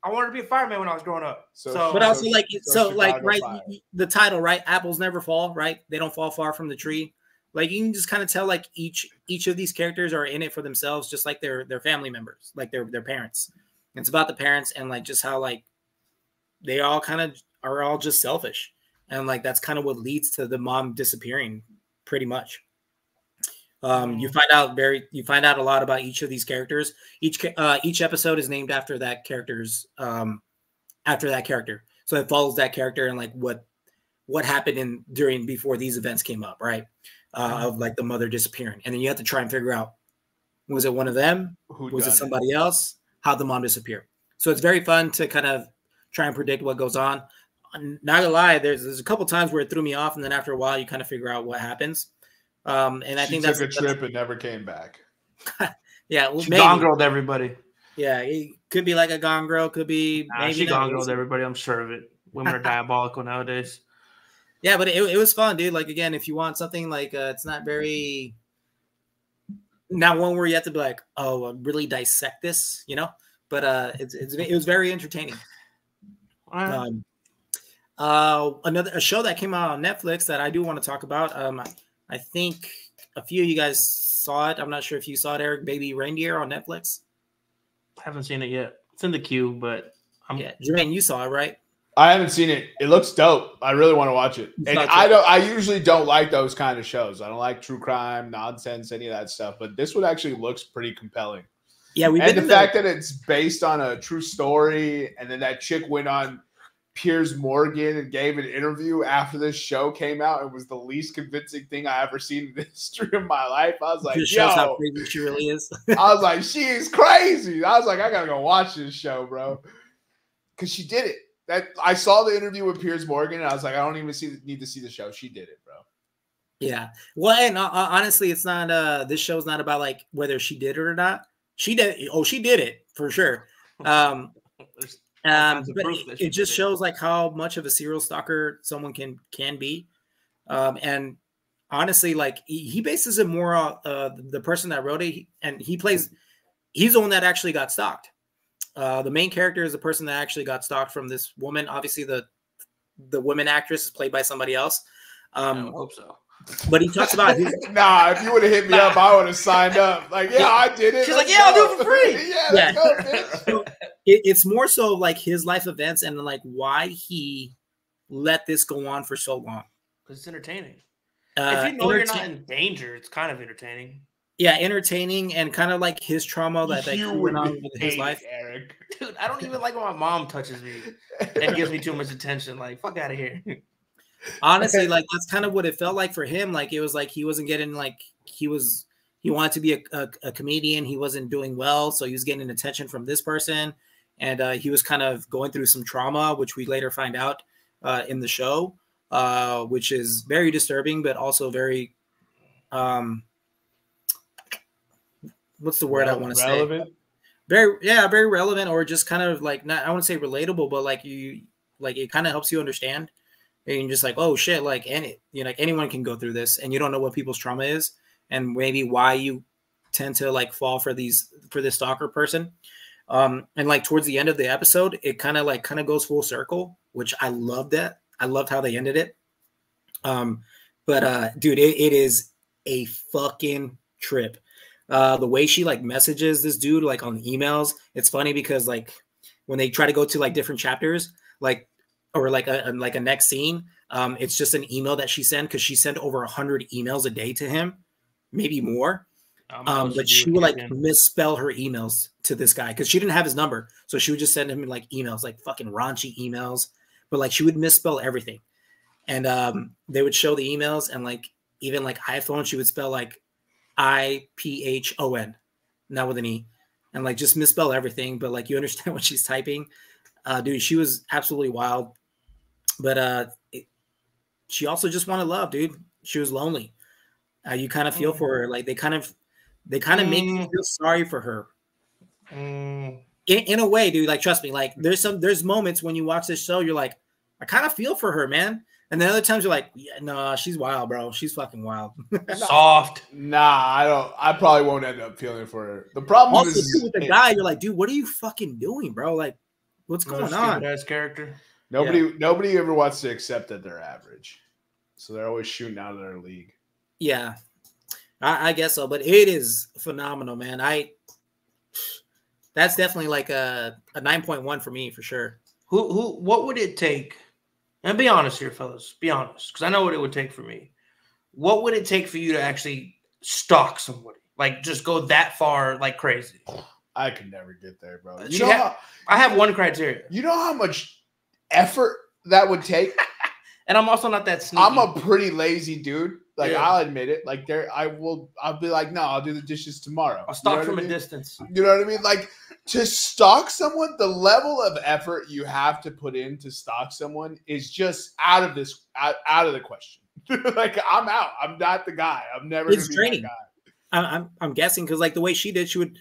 I wanted to be a fireman when I was growing up. So- So, but also like so so like right Fire. the title right? Apples never fall right? They don't fall far from the tree. Like you can just kind of tell like each each of these characters are in it for themselves just like their their family members like their their parents. It's about the parents and like just how like they all kind of are all just selfish. And like that's kind of what leads to the mom disappearing pretty much um you find out very you find out a lot about each of these characters. Each uh each episode is named after that character's um after that character. So it follows that character and like what what happened in during before these events came up right? Uh of like the mother disappearing. And then you have to try and figure out was it one of them? Who was it somebody else? How'd the mom disappear? So it's very fun to kind of try and predict what goes on. Not gonna lie there's, there's a couple times where it threw me off and then after a while you kind of figure out what happens um and i She think took that's a trip and never came back. yeah well, she maybe. gone girled everybody. yeah it could be like a gone girl could be Nah, maybe she not. gone girled everybody. I'm sure of it. Women are diabolical nowadays. Yeah, but it, it was fun, dude. Like again, if you want something like uh, it's not very not one where you have to be like, oh, really dissect this, you know. But uh, it's, it's it was very entertaining. All right. Um, uh, another a show that came out on Netflix that I do want to talk about. Um, I, I think a few of you guys saw it. I'm not sure if you saw it, Eric. Baby Reindeer on Netflix. I haven't seen it yet. It's in the queue, but I'm Yeah, Jermaine, you saw it, right? I haven't seen it. It looks dope. I really want to watch it. It's And I don't. I usually don't like those kind of shows. I don't like true crime, nonsense, any of that stuff. But this one actually looks pretty compelling. Yeah, we've and been the in the- fact that it's based on a true story, and then that chick went on Piers Morgan and gave an interview after this show came out. It was the least convincing thing I ever seen in the history of my life. I was like, just shows how yo, crazy she really is. I was like, she is crazy. I was like, I gotta go watch this show, bro, because she did it. That I saw the interview with Piers Morgan, and I was like, I don't even see need to see the show. She did it, bro. Yeah. Well, and uh, honestly, it's not. uh This show's not about like whether she did it or not. She did. Oh, she did it for sure. Um, There's um, but it, it just shows like how much of a serial stalker someone can can be. Um, and honestly, like he, he bases it more on uh, the person that wrote it, he- and he plays. He's the one that actually got stalked. Uh, the main character is the person that actually got stalked from this woman. Obviously, the the woman actress is played by somebody else. I Um, would hope so. But he talks about his, nah, if you would have hit me up, I would have signed up. Like, yeah, I did it. She's Let's like, yeah, I'll do it for free. yeah, Yeah. go. So, it, it's more so like his life events and like why he let this go on for so long. Because it's entertaining. Uh, if you know you're not in danger, it's kind of entertaining. yeah, entertaining and kind of like his trauma that, that went on with his life. Eric. Dude, I don't even like when my mom touches me and gives me too much attention. Like, fuck out of here. Honestly, like that's kind of what it felt like for him. Like it was like he wasn't getting like he was he wanted to be a, a, a comedian. He wasn't doing well, so he was getting attention from this person, and uh, he was kind of going through some trauma, which we later find out uh, in the show, uh, which is very disturbing, but also very um, what's the word I want to say? Very yeah very relevant or just kind of like not i want to say relatable but like you like it kind of helps you understand and you're just like, oh shit, like any you know, like anyone can go through this, and you don't know what people's trauma is, and maybe why you tend to like fall for these for this stalker person. Um, and like towards the end of the episode, it kind of like kind of goes full circle, which I loved that. I loved how they ended it. Um, but uh, dude, it, it is a fucking trip. Uh, the way she like messages this dude like on emails, it's funny because like when they try to go to like different chapters, like or like a, like a next scene, um, it's just an email that she sent because she sent over a hundred emails a day to him, maybe more. Um, Um, but she would like misspell her emails to this guy because she didn't have his number, so she would just send him like emails, like fucking raunchy emails. But like she would misspell everything, and um, they would show the emails, and like even like iPhone, she would spell like I P H O N, not with an E, and like just misspell everything. But like you understand what she's typing, uh, dude. She was absolutely wild, but uh, it, she also just wanted love, dude. She was lonely. Uh, you kind of feel for her, like they kind of they kind of make you Mm. feel sorry for her Mm, in, in a way, dude. Like, trust me, like there's some there's moments when you watch this show, you're like, I kind of feel for her, man. And then other times you're like, yeah, no, she's wild, bro. She's fucking wild. soft. Nah, I don't. I probably won't end up feeling for her. The problem also, is too, with the guy, you're like, dude, what are you fucking doing, bro? Like, what's going on? Ass character. Nobody. Nobody ever wants to accept that they're average, so they're always shooting out of their league. Yeah, I, I guess so. But it is phenomenal, man. I that's definitely like a a nine point one for me for sure. Who who what would it take? And be honest here, fellas. Be honest, because I know what it would take for me. What would it take for you to actually stalk somebody? Like just go that far, like crazy. I could never get there, bro. You She know, ha- how, I have one criteria, you know how much effort that would take. and I'm also not that sneaky. I'm a pretty lazy dude. Like Yeah. I'll admit it. Like there, I will. I'll be like, no, I'll do the dishes tomorrow. I'll You stalk know from I a mean? distance. You know what I mean? Like to stalk someone, the level of effort you have to put in to stalk someone is just out of this out, out of the question. like I'm out. I'm not the guy. I'm never It's gonna be draining. that guy. I, I'm I'm guessing because like the way she did, she would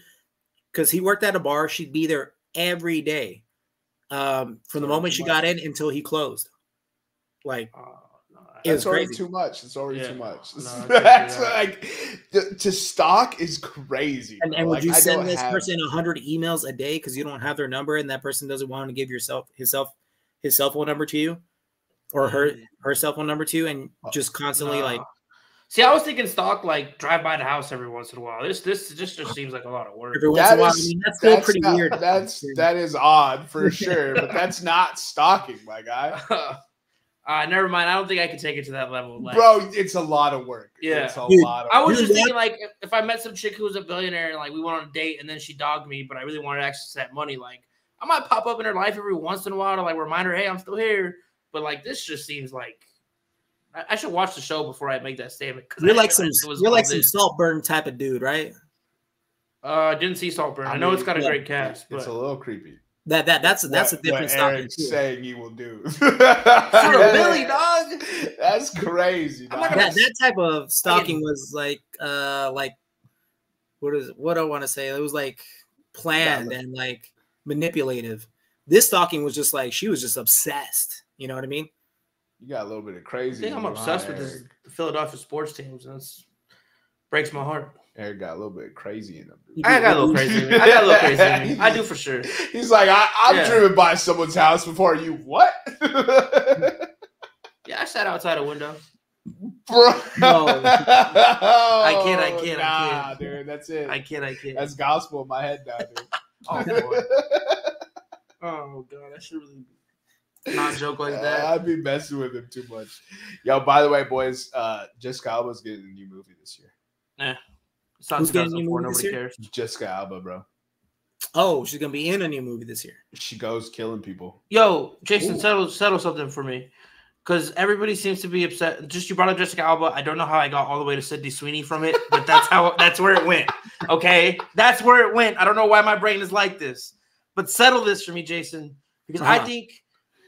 because he worked at a bar, she'd be there every day, um, from the moment she much. got in until he closed. Like Oh, no, It already crazy. too much. It's already Yeah. too much. No, I can't do That's that. like to, to stalk is crazy. And, and would Like, you send this have- person hundred emails a day because you don't have their number and that person doesn't want to give yourself himself his cell phone number to you, or her her cell phone number to you, and just constantly like Nah. See, I was thinking stalk like drive by the house every once in a while. This this just just seems like a lot of work. every once That in a while. I mean, that's still That's pretty not- weird. That's that is odd for sure, but that's not stalking, my guy. uh, never mind. I don't think I could take it to that level. Like, Bro, it's a lot of work. Yeah. it's a Dude, lot of I was just thinking like if, if I met some chick who was a billionaire and like we went on a date and then she dogged me, but I really wanted access to that money, like I might pop up in her life every once in a while to like remind her, hey, I'm still here. But like this just seems like I, I should watch the show before I make that statement. 'cause I You're didn't like some it was you're like some this. Saltburn type of dude, right? Uh, I didn't see Saltburn. I, I know it's got a great cast, It's but a little creepy. That that that's that's what, a different what stalking Eric's too. saying he will do. for a Billy dog. That's crazy. Dog. that that type of stalking was like uh like what is what do I want to say? It was like planned and like manipulative. This stalking was just like she was just obsessed. You know what I mean? You got a little bit of I crazy. think I'm obsessed with this Philadelphia sports teams, and it's breaks my heart. Eric got a little bit crazy in him. I got a little crazy. I got a little crazy. I do for sure. He's like, I, I'm Yeah. driven by someone's house before you. What? Yeah, I sat outside a window. Bro. No. I can't, I oh, can't, I Nah, can't. dude, that's it. I kid, I kid. That's gospel in my head now, dude. Oh, boy. oh god, I should really not joke like Uh, that. I'd be messing with him too much. Yo, by the way, boys, uh, Jessica Alba's getting a new movie this year. It's not Who's getting a new movie this Nobody year? cares. Jessica Alba, bro. Oh, she's gonna be in a new movie this year. She goes killing people. Yo, Jason, Ooh. settle settle something for me. Because everybody seems to be upset. Just you brought up Jessica Alba. I don't know how I got all the way to Sydney Sweeney from it, but that's how that's where it went. Okay, that's where it went. I don't know why my brain is like this, but settle this for me, Jason, because I Uh-huh. think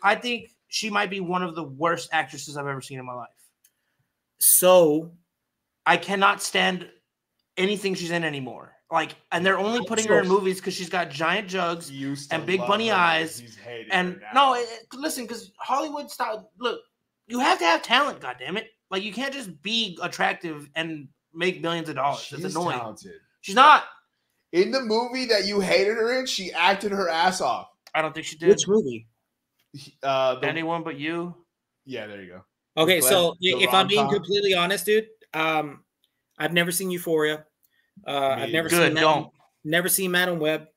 I think she might be one of the worst actresses I've ever seen in my life. So I cannot stand anything she's in anymore. Like, and they're only putting her in movies because she's got giant jugs. And big bunny her, eyes, He's And her no, now. it, it- listen, because Hollywood style. Look, you have to have talent. God damn it! Like you can't just be attractive and make millions of dollars. She's It's annoying. talented. She's not. In the movie that you hated her in, she acted her ass off. I don't think she did. Which movie? Uh, the- Anyone but you. yeah, there you go. Okay, Glenn- so if I'm being completely honest, dude, um, I've never seen Euphoria. Uh, I've never either. seen Madam, Don't. never seen Madam Web,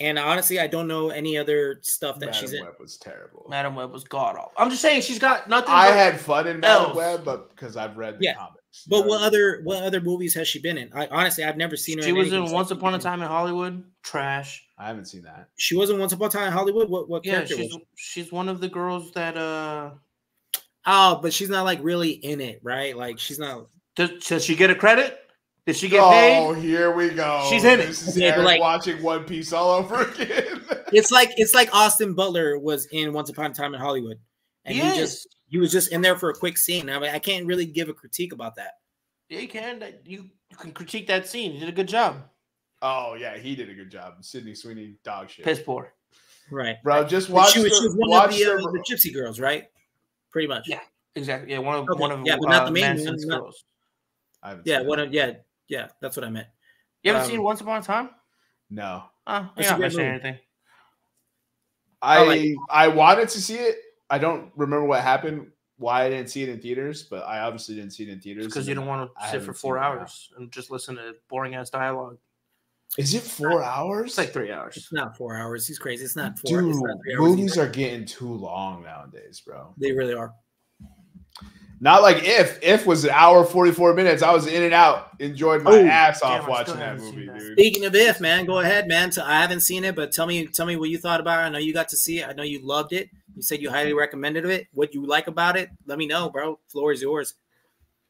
and honestly, I don't know any other stuff that Madam she's in. Web was terrible. Madam Web was god awful. I'm just saying she's got nothing. I had fun in Madam else. Web, but because I've read the Yeah, comics. You But what other what other movies has she been in? I honestly, I've never seen her. She was in Once Upon a Time in Hollywood. Trash. I haven't seen that. She was in Once Upon a Time in Hollywood. What what Yeah, character she's was? She's one of the girls that uh. Oh, but she's not like really in it, right? Like she's not. Does, does she get a credit? Did she get oh, paid? here we go. She's in it. This is Okay, Eric like- watching One Piece all over again. It's like it's like Austin Butler was in Once Upon a Time in Hollywood, and he Yes. just he was just in there for a quick scene. I mean, I can't really give a critique about that. Yeah, you can. You you can critique that scene. You did a good job. oh yeah, he did a good job. Sydney Sweeney, dog shit. Piss poor. Right. Bro, just But watch. she was, she was one watch of the, uh, the- the Gypsy Girls, right? Pretty much. Yeah. Exactly. Yeah, one of Okay, one of yeah, but not uh, the main one, girls. Haven't Yeah. One of yeah yeah. That's what I meant. You haven't Um, seen Once Upon a Time? No, Oh, That's you're not great missing anything. I I wanted to see it. I don't remember what happened. Why I didn't see it in theaters, but I obviously didn't see it in theaters. Because you don't want I to sit for four it now. hours and just listen to boring ass dialogue. Is it four hours? It's like three hours. It's not four hours. He's crazy. It's not four. Dude, not three hours movies either. are getting too long nowadays, bro. They really are. Not like if if was an hour forty four minutes. I was in and out, enjoyed my Oh, ass off I watching that movie, that. dude. Speaking of if, man, go ahead, man. I haven't seen it, but tell me, tell me what you thought about it. I know you got to see it. I know you loved it. You said you highly recommended it. What you like about it? Let me know, bro. Floor is yours.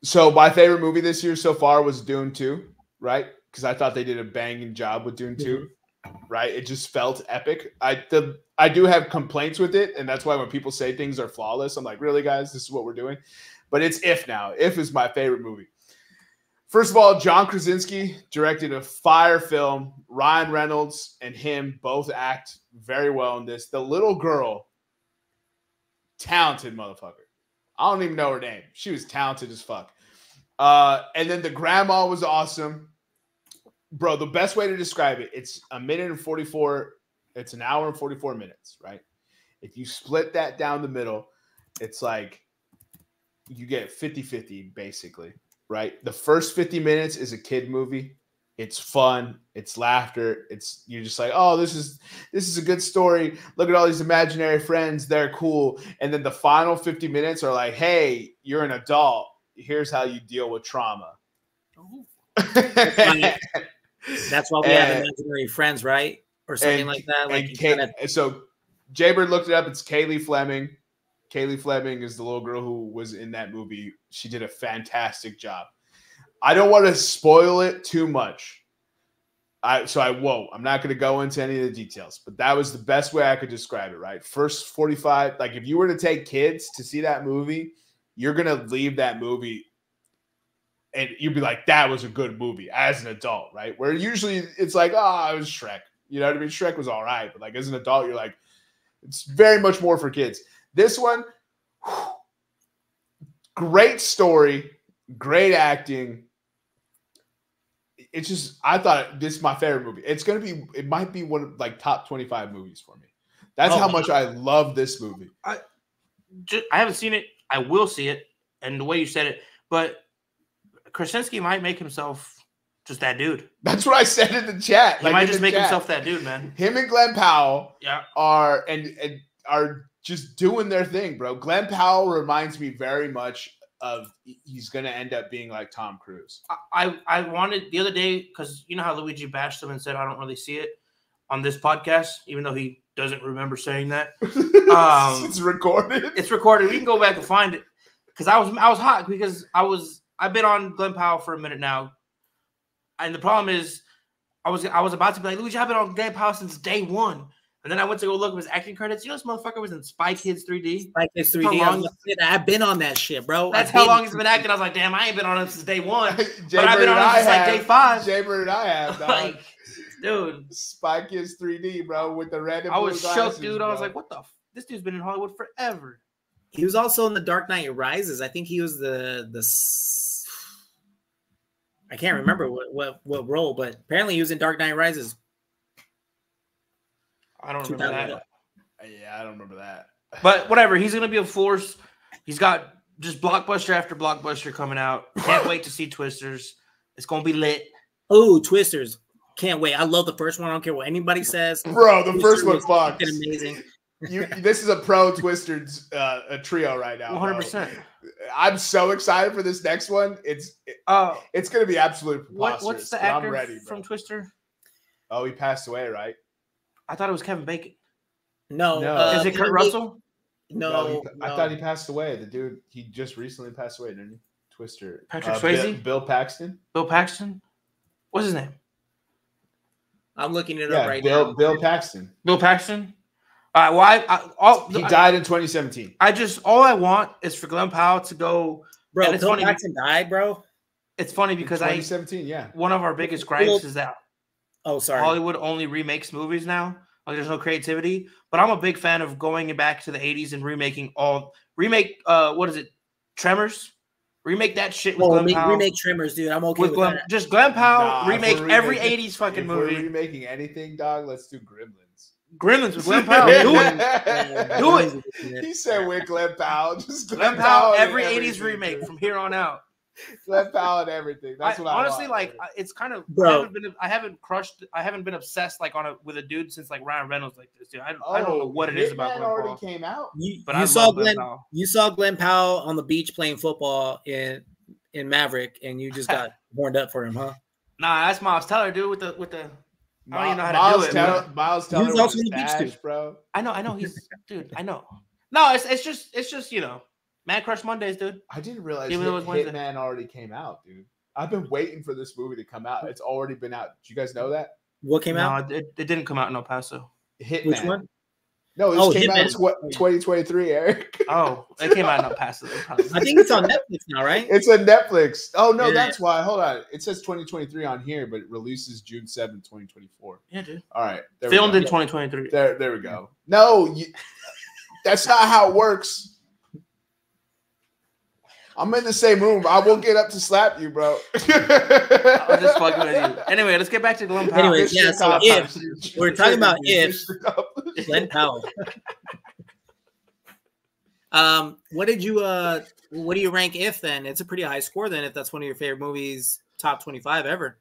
So my favorite movie this year so far was Dune Two, right? Because I thought they did a banging job with Dune 2 mm-hmm. right? It just felt epic. I the I do have complaints with it, and that's why when people say things are flawless, I'm like, really, guys, this is what we're doing. But it's If now. If is my favorite movie. First of all, John Krasinski directed a fire film. Ryan Reynolds and him both act very well in this. The little girl, talented motherfucker. I don't even know her name. She was talented as fuck. Uh, and then the grandma was awesome bro the best way to describe it it's a minute and 44 it's an hour and 44 minutes right if you split that down the middle it's like you get 50 50 basically right the first 50 minutes is a kid movie it's fun it's laughter it's you're just like oh this is this is a good story look at all these imaginary friends they're cool and then the final 50 minutes are like hey you're an adult here's how you deal with trauma funny. That's why we have eh. imaginary friends, right? Or something and- like that. Like and Kay- kinda- so Jaybird looked it up. It's Cailey Fleming. Cailey Fleming is the little girl who was in that movie. She did a fantastic job. I don't want to spoil it too much. I so I won't. I'm not going to go into any of the details, but that was the best way I could describe it. Right, first 45. Like if you were to take kids to see that movie, you're going to leave that movie and you'd be like, that was a good movie as an adult, right? Where usually it's like, oh, it was Shrek. You know what I mean? Shrek was all right, but like as an adult, you're like, it's very much more for kids. This one, whew, great story, great acting. It's just, I thought this is my favorite movie. It's gonna be, it might be one of like top 25 movies for me. That's Oh, how much I love this movie. Ju- I haven't seen it. I will see it. And the way you said it, but Krasinski might make himself just that dude. That's what I said in the chat. He like might just make chat. himself that dude, man. Him and Glenn Powell Yeah. are and, and are just doing their thing, bro. Glenn Powell reminds me very much of he's gonna end up being like Tom Cruise. I I I wanted the other day because you know how Luigi bashed him and said I don't really see it on this podcast, even though he doesn't remember saying that. Um, it's recorded. It's recorded. We can go back and find it because I was I was hot because I was I've been on Glenn Powell for a minute now, and the problem is I was I was about to be like Luigi, I've been on Glenn Powell since day one, and then I went to go look at his acting credits. You know, this motherfucker was in Spy Kids 3D. like it's How 3D. I was long- gonna say that. I've been on that shit, bro. That's I've how been- long he's been acting. I was like, damn, I ain't been on him since day one. Jay But I've been Bird on and it since I like day have- five. Jay Bird and I have like, dude, Spy Kids 3D, bro, with the red and I blue was glasses, shook, dude. I was like, what the? F-? This dude's been in Hollywood forever. He was also in the Dark Knight Rises. I think he was the the. s- I can't remember what what what role, but apparently he was in Dark Knight Rises. I don't remember that. Yeah, I don't remember that. But whatever, he's gonna be a force. He's got just blockbuster after blockbuster coming out. Can't wait to see Twisters. It's gonna be lit. Oh, Twisters! Can't wait. I love the first one. I don't care what anybody says. Bro, the Twister first one was fucked. fucking amazing. You, this is a pro Twisters uh, a trio right now. Hundred percent. I'm so excited for this next one. It's it- Uh, it's gonna be absolutely what preposterous. what's the actor I'm ready, bro. from Twister? Oh, he passed away, right? I thought it was Kevin Bacon. No, No. uh, Is it Kurt Russell? No, he- no. I thought he passed away. The dude, he just recently passed away, didn't he? Twister. Patrick Uh, Bill- Swayze? Bill, Paxton. Bill Paxton. What's his name? I'm looking it Yeah, up right Bill now. Bill Paxton. Bill Paxton. All right. Well, I, I all He I- died in 2017. I just all I want is for Glenn Powell to go. Bro, it's Bill funny- Paxton died, bro. It's funny In because I 2017, yeah. one of our biggest gripes is that Oh, sorry. Hollywood only remakes movies now. Like there's no creativity. But I'm a big fan of going back to the 80s and remaking all remake uh what is it? Tremors? Remake that shit with Well, Glenn remake, Powell. remake Tremors, dude. I'm okay with with, Glenn, that. just Glenn Powell Nah, remake every 80s fucking if We're movie. remaking anything, dog. Let's do Gremlins. Gremlins with Glenn Powell. Do it. Do it. he said with Glenn Powell. Just Glenn Powell, and every 80s remake from here on out. Glenn Powell and everything. That's I, what I honestly want, like. dude. It's kind of. I Bro. haven't been. I haven't crushed. I haven't been obsessed like on a with a dude since like Ryan Reynolds like this, dude. I, I don't oh, know what it is about Oh, Glenn already Powell. came out. You, But you I saw Glenn Glenn. Powell. You saw Glenn Powell on the beach playing football in in Maverick, and you just got horned up for him, huh? Nah, that's Miles Teller, dude. With the with the. I don't even know how to Miles do it, Teller. Miles Teller He's with also his in the beach, stash, too. bro. I know. I know. He's dude. I know. No, it's it's just it's just you know, Man Crush Mondays, dude. I didn't realize Even though it Hit, was Wednesday. Hitman already came out, dude. I've been waiting for this movie to come out. It's already been out. Did you guys know that? What came no, out? it, it didn't come out in El Paso. Hitman. Which one? No, this Oh, came out in tw- 2023, Eric. Oh, it came out in El Paso. I think it's on Netflix now, right? It's on Netflix. Oh no, Yeah. that's why. Hold on. It says 2023 on here, but it releases June 7, 2024. yeah, dude. All right. Filmed in 2023. There, there we go. No, you, that's not how it works. I'm in the same room. I won't get up to slap you, bro. I was just fucking with you. Anyway, let's get back to Glenn Powell. Anyways, yeah, so accomplished. We're talking about Mission accomplished. Glenn Powell. um, what did you uh what do you rank if then? It's a pretty high score then if that's one of your favorite movies, top 25 ever.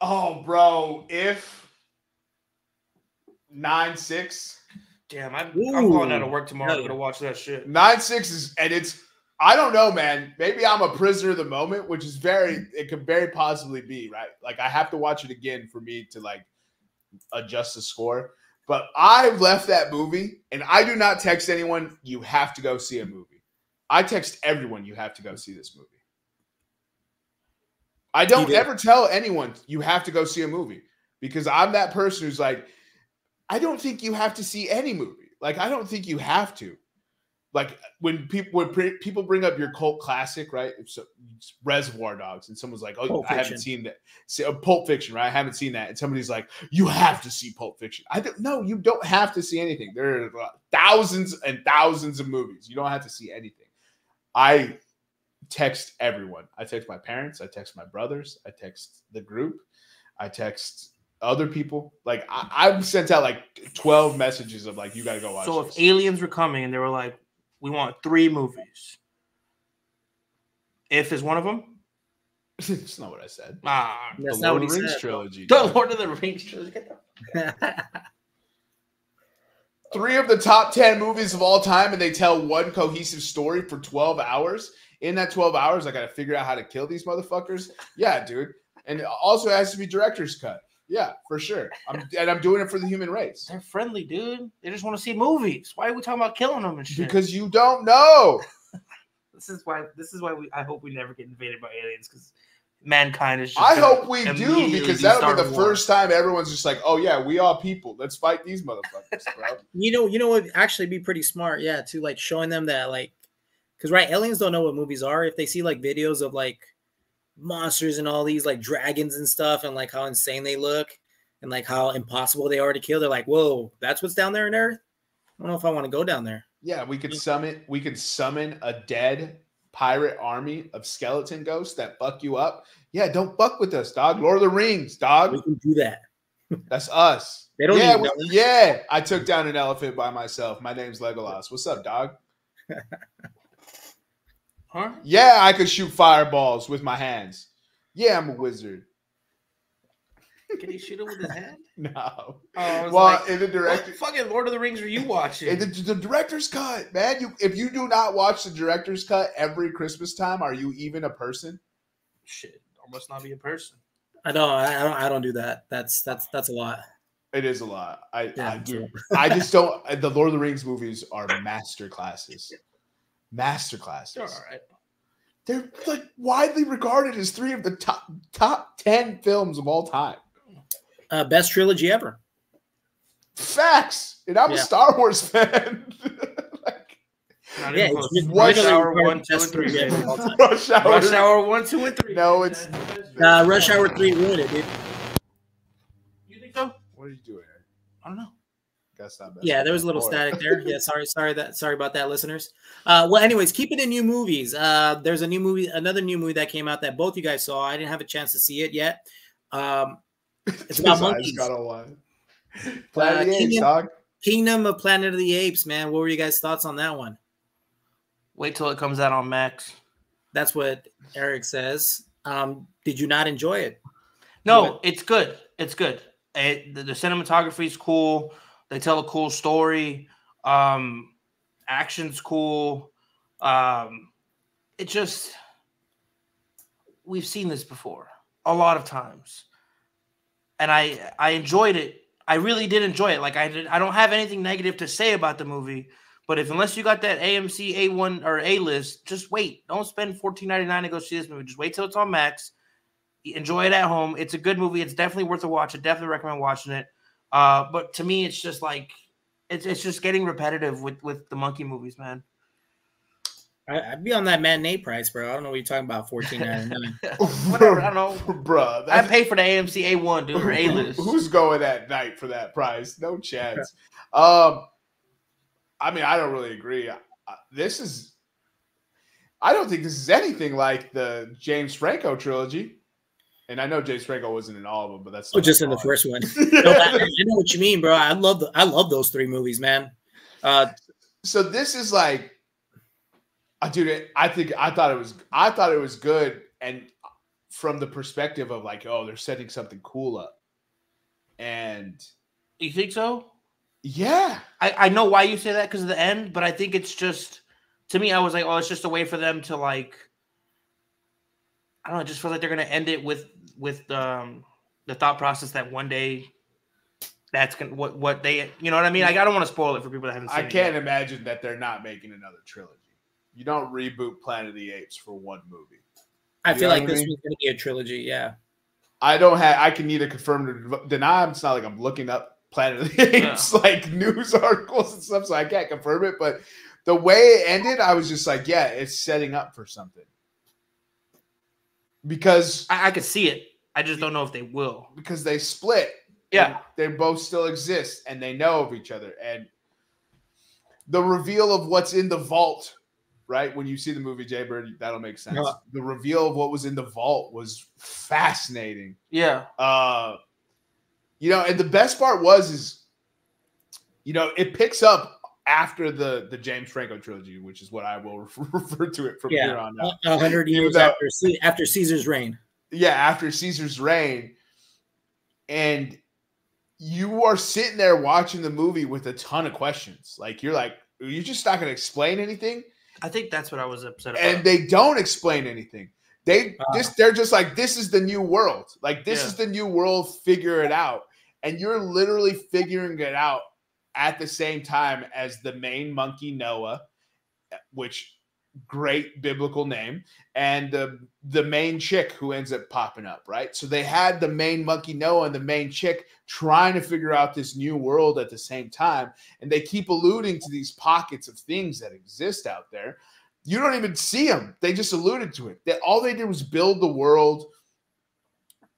Oh, bro, if nine six, Damn, I'm, I'm going out of work tomorrow Hell to watch that shit. nine six is, and it's. I don't know, man. Maybe I'm a prisoner of the moment, which is very. It could very possibly be right. Like I have to watch it again for me to like adjust the score. But I left that movie, and I do not text anyone. You have to go see a movie. I text everyone. You have to go see this movie. I don't ever tell anyone you have to go see a movie because I'm that person who's like, I don't think you have to see any movie. Like, I don't think you have to. Like when people when pre- people bring up your cult classic, right? It's, it's Reservoir Dogs, and someone's like, "Oh, Pulp I haven't seen that." See, uh, Pulp Fiction, right? I haven't seen that, and somebody's like, "You have to see Pulp Fiction." I don't. No, you don't have to see anything. There are uh, thousands and thousands of movies. You don't have to see anything. I text everyone. I text my parents. I text my brothers. I text the group. I text other people. Like I, I've sent out like twelve messages of like, "You got to go watch." So if this. aliens were coming and they were like, "We want three movies," if is one of them, That's not what I said. ah, That's the not Lord what of he the Rings said. trilogy. the. Lord of the Rings trilogy. Three of the top ten movies of all time, and they tell one cohesive story for twelve hours. In that twelve hours, I got to figure out how to kill these motherfuckers. Yeah, dude. And also, it has to be director's cut. Yeah, for sure. I'm, and I'm doing it for the human race They're friendly, dude. They just want to see movies. Why are we talking about killing them and shit? because you don't know. this is why. This is why we. I hope we never get invaded by aliens because mankind is. Just I hope we do because that'll be the Wars. first time everyone's just like, "Oh yeah, we are people. Let's fight these motherfuckers, bro." You know, you know what actually be pretty smart, yeah, to like showing them that like because right, aliens don't know what movies are. If they see like videos of like monsters and all these like dragons and stuff and like how insane they look and like how impossible they are to kill, they're like, Whoa, that's what's down there in Earth? I don't know if I want to go down there. Yeah, we could summon we could summon a dead pirate army of skeleton ghosts that fuck you up. Yeah, don't fuck with us, dog. Lord of the Rings, dog. We can do that. That's us. They don't yeah, we- us. yeah. I took down an elephant by myself. My name's Legolas. What's up, dog? Huh? Yeah, I could shoot fireballs with my hands. Yeah, I'm a wizard. Can he shoot it with his hand? No. Oh, I Well, like, in the what director, fucking Lord of the Rings are you watching? in the, the director's cut, man. You if you do not watch the director's cut every Christmas time, are you even a person? Shit, I must not be a person. I don't. I I don't. I don't do that. That's that's that's a lot. It is a lot. I, Yeah, I do. I just don't. The Lord of the Rings movies are master classes. Master classes. They're all right. They're like widely regarded as three of the top top ten films of all time. Uh, best trilogy ever. Facts. And I'm a Star Wars fan. like, Not Yeah, even it's close. Rush Rush Hour one, two, and three. trilogy ever of all baby. time. Rush Hour. Rush Hour one, two, and three. No, it's- Uh, Rush Hour Three ruined it, dude. You think so? What are you doing? I don't know. Guess not. Yeah, there was a little Boy. static there. Yeah, sorry, sorry that sorry about that, listeners. Uh, well, anyways, keep it in new movies. Uh, there's a new movie, another new movie that came out that both you guys saw. I didn't have a chance to see it yet. Um, it's about His monkeys. got all wide. Planet of the Apes, Kingdom- dog. Kingdom of Planet of the Apes, man. What were you guys' thoughts on that one? Wait till it comes out on Max. That's what Eric says. Um, did you not enjoy it? No, it's good. It's good. It, the, the cinematography is cool. They tell a cool story. Um, action's cool. Um, it just we've seen this before a lot of times, and I I enjoyed it. I really did enjoy it. Like I did, I don't have anything negative to say about the movie. But if unless you got that AMC A1 or A list, just wait. Don't spend $14.99 to go see this movie. Just wait till it's on Max enjoy it at home. It's a good movie. It's definitely worth a watch. I definitely recommend watching it. Uh, but to me, it's just like it's it's just getting repetitive with with the monkey movies, man. I, I'd be on that matinee price, bro. I don't know what you're talking about. Fourteen ninety nine. Whatever. I don't know. Bruh. I pay for the AMC A1, dude, or A list. Who's going at night for that price? No chance. um, I mean, I don't really agree. I- I- This is, I don't think this is anything like the James Franco trilogy. And I know Jay Franco wasn't in all of them, but that's Oh, just in the first one. No, I, I know what you mean, bro. I love the, I love those three movies, man. Uh, so this is like, uh, dude, it- I think I thought it was, I thought it was good, and from the perspective of like, oh, they're setting something cool up, and You think so? yeah, I, I know why you say that because of the end, but I think it's just to me, I was like, oh, it's just a way for them to like I don't know, it just feels like they're gonna end it with with um the thought process that one day that's gonna what what they you know what I mean? Like I don't want to spoil it for people that haven't seen I can't yet. imagine that they're not making another trilogy. You don't reboot Planet of the Apes for one movie. I You feel like what I this mean? was going to be a trilogy. Yeah. I don't have. I can neither confirm or deny. It's not like I'm looking up Planet of the Apes like news articles and stuff, so I can't confirm it. But the way it ended, I was just like, yeah, it's setting up for something. Because I, I could see it. I just don't know if they will. because they split. Yeah. they both still exist and they know of each other. And the reveal of what's in the vault, right? When you see the movie Jaybird, that'll make sense. Yeah. The reveal of what was in the vault was fascinating. Yeah. Uh, you know, and the best part was is, you know, it picks up after the the James Franco trilogy, which is what I will refer, refer to it from Yeah. here on out. A a hundred years though- after Ce- after Caesar's reign. yeah, after Caesar's reign, and you are sitting there watching the movie with a ton of questions. Like you're like, you're just not going to explain anything, I think that's what I was upset about. and they don't explain anything. They Ah. just they're just like, this is the new world. Like this Yeah. is the new world. Figure it out, and you're literally figuring it out at the same time as the main monkey Noah, which great biblical name and the the main chick who ends up popping up right? So they had the main monkey noah and the main chick trying to figure out this new world at the same time and they keep alluding to these pockets of things that exist out there. You don't even see them they just alluded to it. That all they did was build the world.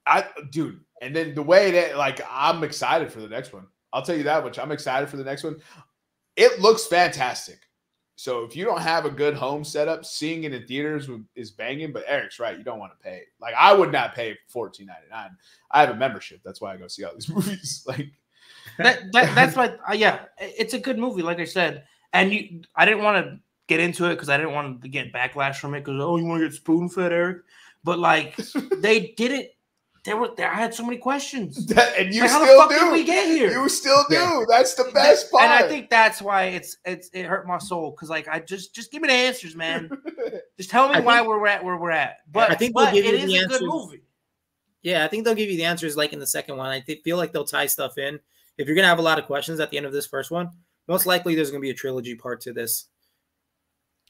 I dude and then the way that like i'm excited for the next one i'll tell you that much i'm excited for the next one it looks fantastic So if you don't have a good home setup, seeing it in theaters is banging. But Eric's right; you don't want to pay. Like I would not pay fourteen ninety nine. I have a membership. That's why I go see all these movies. Like that, that that's my uh, yeah. It's a good movie, like I said. And you, I didn't want to get into it because I didn't want to get backlash from it. Because oh, you want to get spoon fed, Eric? But like they did it. There were there. I had so many questions. that, and you Like, how the still fuck did we get here? You still do. Yeah. That's the best part. And I think that's why it's it's it hurt my soul because like I just just give me the answers, man. Just tell me I why think- we're at where we're at. But I think they'll but give it you is the a good answers. movie. Yeah, I think they'll give you the answers like in the second one. I thi- feel like they'll tie stuff in. If you're gonna have a lot of questions at the end of this first one, most likely there's gonna be a trilogy part to this.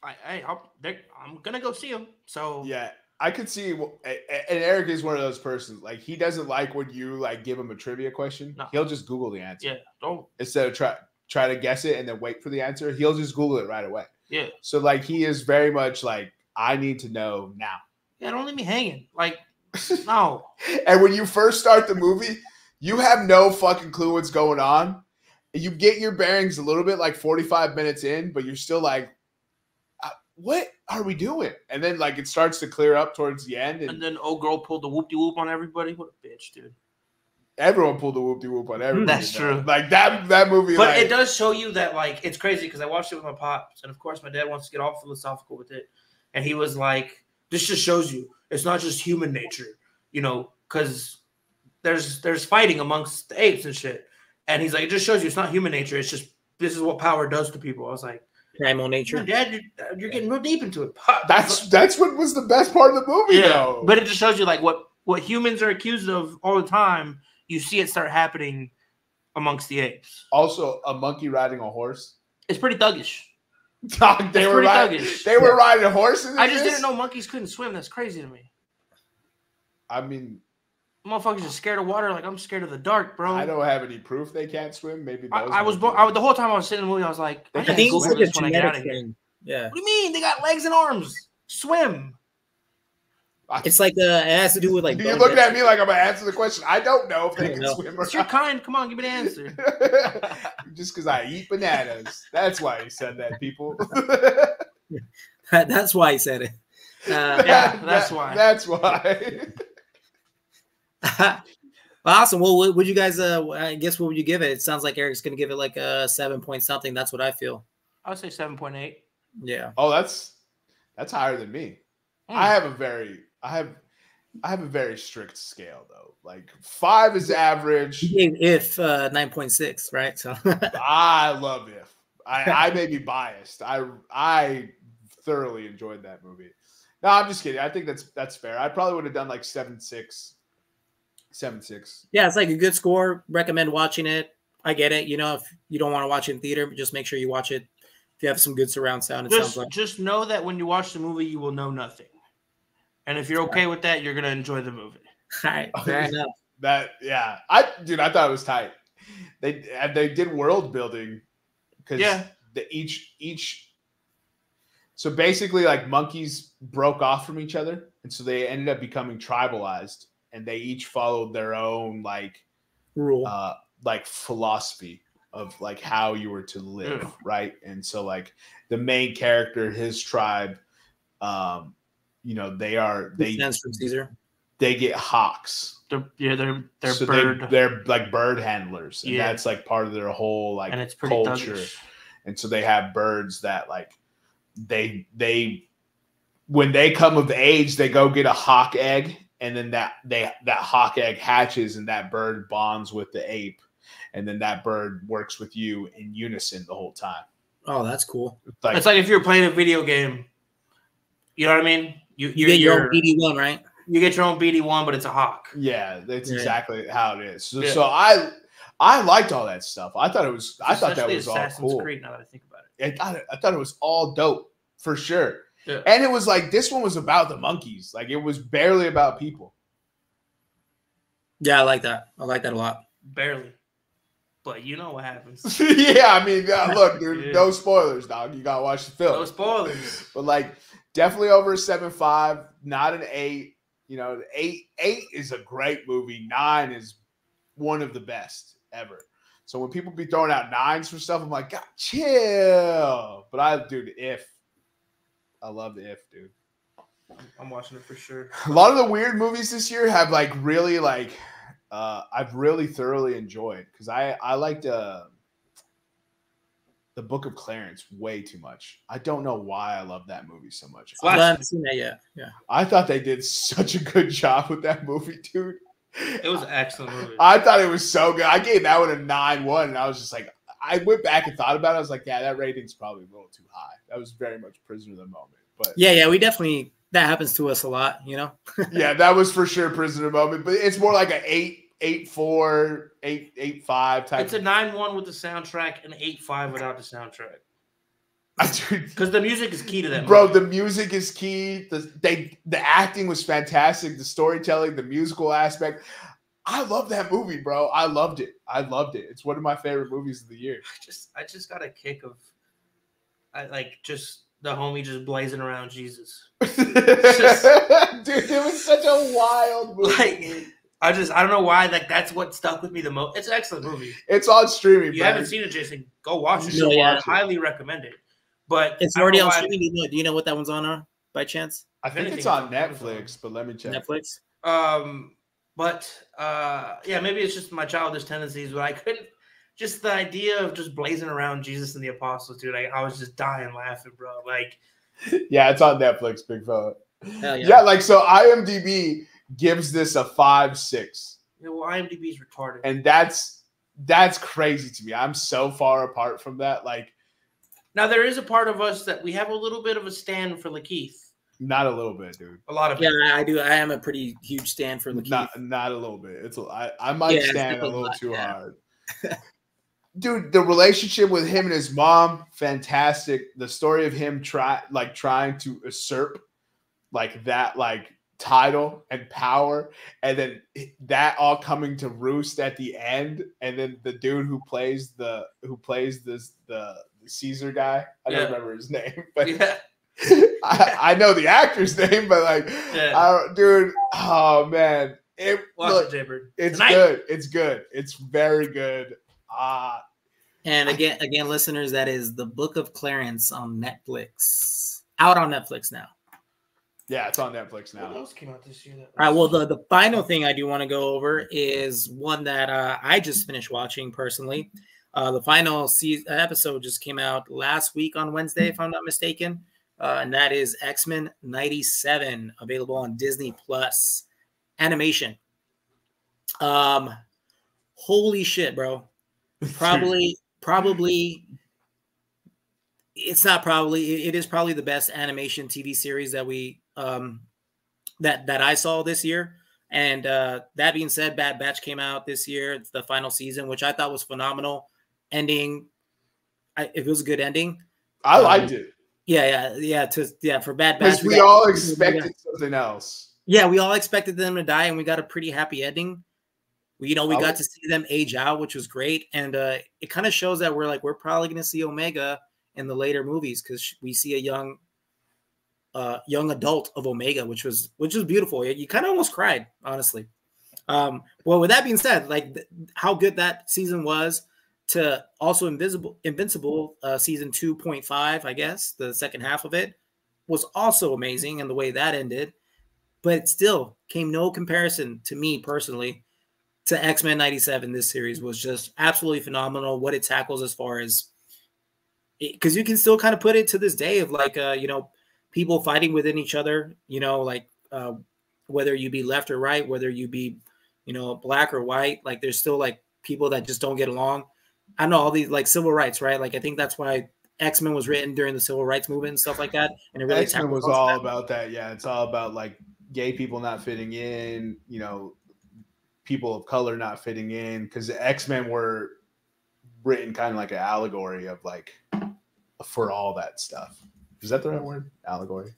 I, I I'll, they're- I'm gonna go see them. So yeah, I could see. wh- a- a- And Eric is one of those persons. Like he doesn't like when you like give him a trivia question. No. He'll just Google the answer yeah, don't instead of try try to guess it and then wait for the answer. He'll just Google it right away. yeah So like he is very much like I need to know now. yeah. Don't leave me hanging. Like no. And when you first start the movie, you have no fucking clue what's going on. You get your bearings a little bit like 45 minutes in, but you're still like, uh, what are we doing? And then like it starts to clear up towards the end, and, And then old girl pulled the whoop de whoop on everybody. What a bitch, dude. everyone pulled the whoop de whoop on everybody. That's true. Like that that movie. But like, it does show you that like it's crazy because I watched it with my pops, and of course my dad wants to get all philosophical with it, and he was like, "This just shows you it's not just human nature, you know, because there's there's fighting amongst the apes and shit." And he's like, "It just shows you it's not human nature. It's just this is what power does to people." I was like, Primal "Man, nature. "Dad, you're, uh, you're getting real deep into it." That's that's what was the best part of the movie, yeah, though. but it just shows you like what what humans are accused of all the time. You see it start happening amongst the apes. also a monkey riding a horse. It's pretty thuggish. Dog, they It's were pretty riding, thuggish. they were riding horses. I just this? didn't know monkeys couldn't swim. That's crazy to me. I mean, Motherfuckers are scared of water like I'm scared of the dark, bro. I don't have any proof they can't swim. Maybe I, those I was bo- I, the whole time I was sitting in the movie. I was like, I, I I gotta think it's like a when I get out genetic of here. thing. Yeah, What do you mean? They got legs and arms. Swim. it's like uh, it has to do with like. You're looking at me like I'm gonna answer the question. I don't know if I they can know. swim or It's your not. kind. Come on, give me the answer. Just because I eat bananas. That's why he said that, people. That's why he said it. Uh, Yeah, that's why. That's why. awesome. Well, would you guys? Uh, I guess what would you give it? It sounds like Eric's gonna give it like a seven point something. That's what I feel. I would say seven point eight. Yeah. oh, that's that's higher than me. Hmm. I have a very I have I have a very strict scale though. Like five is average. If uh, nine point six, right? So I love if. I, I may be biased. I I thoroughly enjoyed that movie. No, I'm just kidding. I think that's that's fair. I probably would have done like seven six. Seven six. yeah, it's like a good score. Recommend watching it. I get it. You know, if you don't want to watch it in theater, just make sure you watch it. If you have some good surround sound, it Just, sounds like. just know that when you watch the movie, you will know nothing. And if you're okay with that, you're gonna enjoy the movie. All right, fair enough. That yeah. I dude, I thought it was tight. They and they did world building because Yeah. the each each so basically like monkeys broke off from each other and so they ended up becoming tribalized and they each followed their own like Rule. uh like philosophy of like how you were to live Yeah. right and so like the main character his tribe um you know they are They, they stands for Caesar. they get hawks They're yeah, they're they're so bird, They, they're like bird handlers, and Yeah. that's like part of their whole like and it's pretty culture. thuggish. And so they have birds that like they they when they come of age, they go get a hawk egg, and then that they that hawk egg hatches, and that bird bonds with the ape, and then that bird works with you in unison the whole time. Oh, that's cool. Like, it's like if you're playing a video game. You know what I mean? You You you get your own BD one, right? you get your own BD one, but it's a hawk. yeah, that's Yeah. exactly how it is. So, Yeah. so I I liked all that stuff. I thought it was I thought that Especially was all Assassin's cool. Creed. Now that I think about it, I thought it, I thought it was all dope for sure. Yeah. And it was like this one was about the monkeys. Like it was barely about people. Yeah, I like that. I like that a lot. barely. But you know what happens. yeah, I mean, yeah, look, dude, Yeah. no spoilers, dog. You gotta watch the film. No spoilers. but like, definitely over a seven five, not an eight. You know, eight eight is a great movie. Nine is one of the best ever. So when people be throwing out nines for stuff, I'm like, God, chill. But I, dude, if I love the if, dude. I'm watching it for sure. A lot of the weird movies this year have like really like uh I've really thoroughly enjoyed because I I liked uh the Book of Clarence way too much. I don't know why I love that movie so much. I I, haven't seen that yet. Yeah. I thought they did such a good job with that movie, dude. It was an excellent movie. I thought it was so good. I gave that one a nine one, and I was just like, I went back and thought about it. I was like, yeah, that rating's probably a little too high. That was very much prisoner of the moment, but Yeah, yeah, we definitely that happens to us a lot, you know. yeah, that was for sure prisoner of the moment. But it's more like an eight, eight four, eight, eight five type. It's a nine one with the soundtrack and eight five without the soundtrack. Because the music is key to that. bro, movie. the music is key. The they the acting was fantastic. The storytelling, the musical aspect. I love that movie, bro. I loved it. I loved it. It's one of my favorite movies of the year. I just I just got a kick of, I like just the homie just blazing around Jesus. Dude, it was such a wild movie. Like I just I don't know why like that's what stuck with me the most. It's an excellent movie. it's on streaming. You man. haven't seen it, Jason? Go watch it. No, yeah. I highly recommend it. But It's don't already on streaming. Do you, know, do you know what that one's on uh, by chance? I think anything, it's on Amazon. Netflix, but let me check. Netflix. Um, but uh, yeah, maybe it's just my childish tendencies, but I couldn't. Just the idea of just blazing around Jesus and the apostles, dude. I, I was just dying laughing, bro. Like, Yeah, it's on Netflix, big fella. Yeah. yeah. like so IMDb gives this a five six. you know, well, IMDb is retarded. And that's that's crazy to me. I'm so far apart from that. Like, now there is a part of us that we have a little bit of a stand for Lakeith. not a little bit, dude. A lot of Yeah, it. I do. I am a pretty huge stand for Lakeith. Not not a little bit. It's a, I, I might Yeah, stand a little not, too yeah. hard. Dude, the relationship with him and his mom, fantastic. The story of him try like trying to usurp like that like title and power, and then that all coming to roost at the end, and then the dude who plays the who plays this the, the Caesar guy. I don't Yeah. remember his name, but Yeah, I, I know the actor's name, but like, Yeah. I dude, oh man, it watch look, it, Jaybird. it's Tonight. good. It's good. It's very good. Uh And again, again, listeners, that is the Book of Clarence on Netflix. Out on Netflix now. yeah, it's on Netflix What now. else came out this year? That All right. Well, the, the final thing I do want to go over is one that uh, I just finished watching personally. Uh, the final season, episode just came out last week on Wednesday, if I'm not mistaken, uh, and that is X Men '97, available on Disney Plus animation. Um, holy shit, bro! Probably, probably. It's not probably. it- is probably the best animation TV series that we um, that that I saw this year. And uh, that being said, Bad Batch came out this year. It's the final season, which I thought was phenomenal. Ending, I, it was a good ending. I um, liked it Yeah, yeah, yeah. To yeah, for Bad Batch, because we got- all got- expected something else. yeah, we all expected them to die, and we got a pretty happy ending. We, you know, we got to see them age out, which was great, and uh, it kind of shows that we're like we're probably going to see Omega in the later movies because we see a young, uh, young adult of Omega, which was which was beautiful. You, kind of almost cried, honestly. Um, well, with that being said, like th- how good that season was to also Invisible Invincible uh, season two point five, I guess the second half of it was also amazing, and the way that ended but it still came no comparison to me personally to X-Men 97 this series was just absolutely phenomenal what it tackles as far as because you can still kind of put it to this day of like uh you know people fighting within each other you know like uh whether you be left or right whether you be you know black or white like there's still like people that just don't get along i know all these like civil rights right like i think that's why x-men was written during the civil rights movement and stuff like that and it really X Men was all that. about that. Yeah, it's all about like gay people not fitting in. You know, people of color not fitting in because the X Men were written kind of like an allegory of like for all that stuff. Is that the right word? Allegory.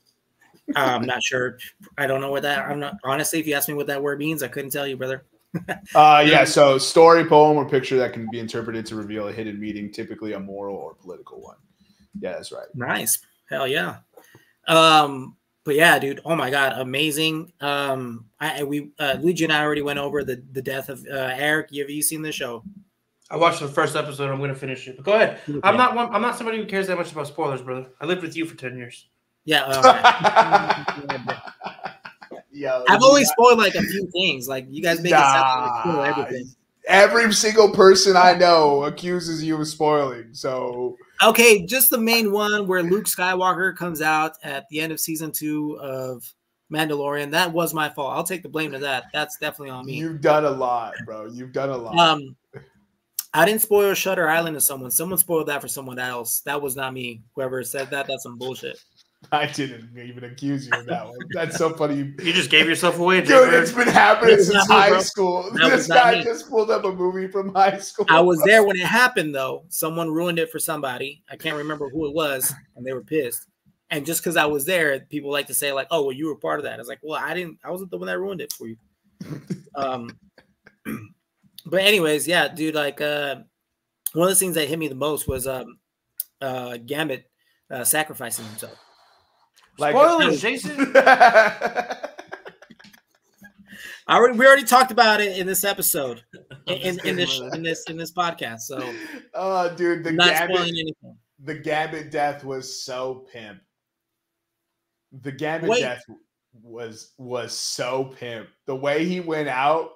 I'm not sure. I don't know what that. I'm not honestly. If you ask me what that word means, I couldn't tell you, brother. Uh, yeah. So, story, poem, or picture that can be interpreted to reveal a hidden meaning, typically a moral or political one. Yeah, that's right. Nice. Hell yeah. Um, but yeah, dude. Oh my god, amazing. Um, I I- we uh, Luigi and I already went over the the death of uh, Eric. You have you seen the show? I watched the first episode. I'm gonna finish it. But go ahead. I'm not one. I'm not somebody who cares that much about spoilers, brother. I lived with you for ten years. Yeah. Uh, Yo, I've only spoiled like a few things. Like you guys make it sound like I spoil everything. Every single person I know accuses you of spoiling. So Okay, just the main one where Luke Skywalker comes out at the end of season two of Mandalorian. That was my fault. I'll take the blame to that. That's definitely on me. you've done a lot, bro. You've done a lot. Um, I didn't spoil Shutter Island to someone. Someone spoiled that for someone else. That was not me. Whoever said that, that's some bullshit. I didn't even accuse you of that one. That's so funny. You, You just gave yourself away, dude, it's been happening That was since not me, high bro. school. That This guy me. just pulled up a movie from high school. I was there when it happened, though. Someone ruined it for somebody. I can't remember who it was, and they were pissed. And just because I was there, people like to say like, "Oh, well, you were part of that." I was like, "Well, I didn't. I wasn't the one that ruined it for you." um, but anyways, yeah, dude. Like, uh, one of the things that hit me the most was um, uh, Gambit uh, sacrificing himself. Like- Spoilers, Jason. I already, we already talked about it in this episode, in, in, in this in this in this podcast. So oh, dude, the I'm not Gambit, spoiling anything. the Gambit death was so pimp. The Gambit Wait. death was was so pimp. The way he went out,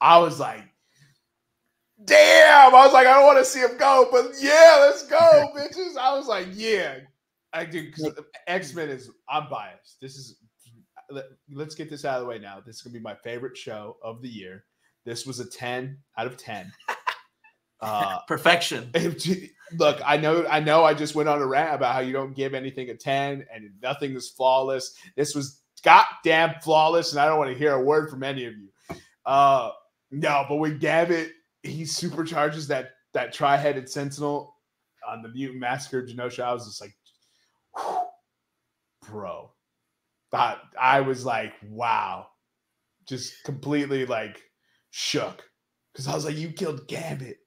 I was like, damn. I was like, I don't want to see him go, but yeah, let's go, bitches. I was like, yeah. I do because X Men is I'm biased. This is let, let's get this out of the way now. This is gonna be my favorite show of the year. This was a 10 out of 10. Uh Perfection. look, I know, I know. I just went on a rant about how you don't give anything a ten and nothing is flawless. This was goddamn flawless, and I don't want to hear a word from any of you. Uh, no, but when Gambit he supercharges that that tri-headed sentinel on the mutant massacre of Genosha, I was just like, bro. That I was like, wow, just completely like shook because I was like, you killed Gambit.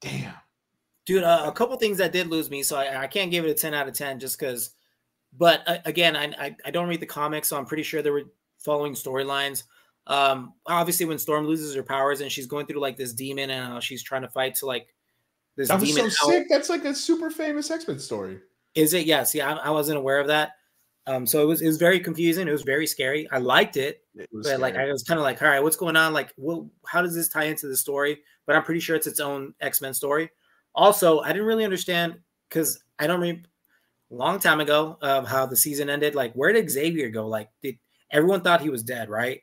Damn. dude uh, a couple things that did lose me so i, I can't give it a 10 out of 10 just because but uh, again I, I i don't read the comics so i'm pretty sure they were following storylines um obviously when storm loses her powers and she's going through like this demon and uh, she's trying to fight to like this That was so out- sick. That's like a super famous X Men story. is it yes yeah I, I wasn't aware of that um so it was it was very confusing it was very scary i liked it It was but like. I was kind of like, all right, what's going on? Like, well, how does this tie into the story? But I'm pretty sure it's its own X Men story. Also, I didn't really understand because I don't remember long time ago of how the season ended. Like, where did Xavier go? Like, did everyone thought he was dead? Right?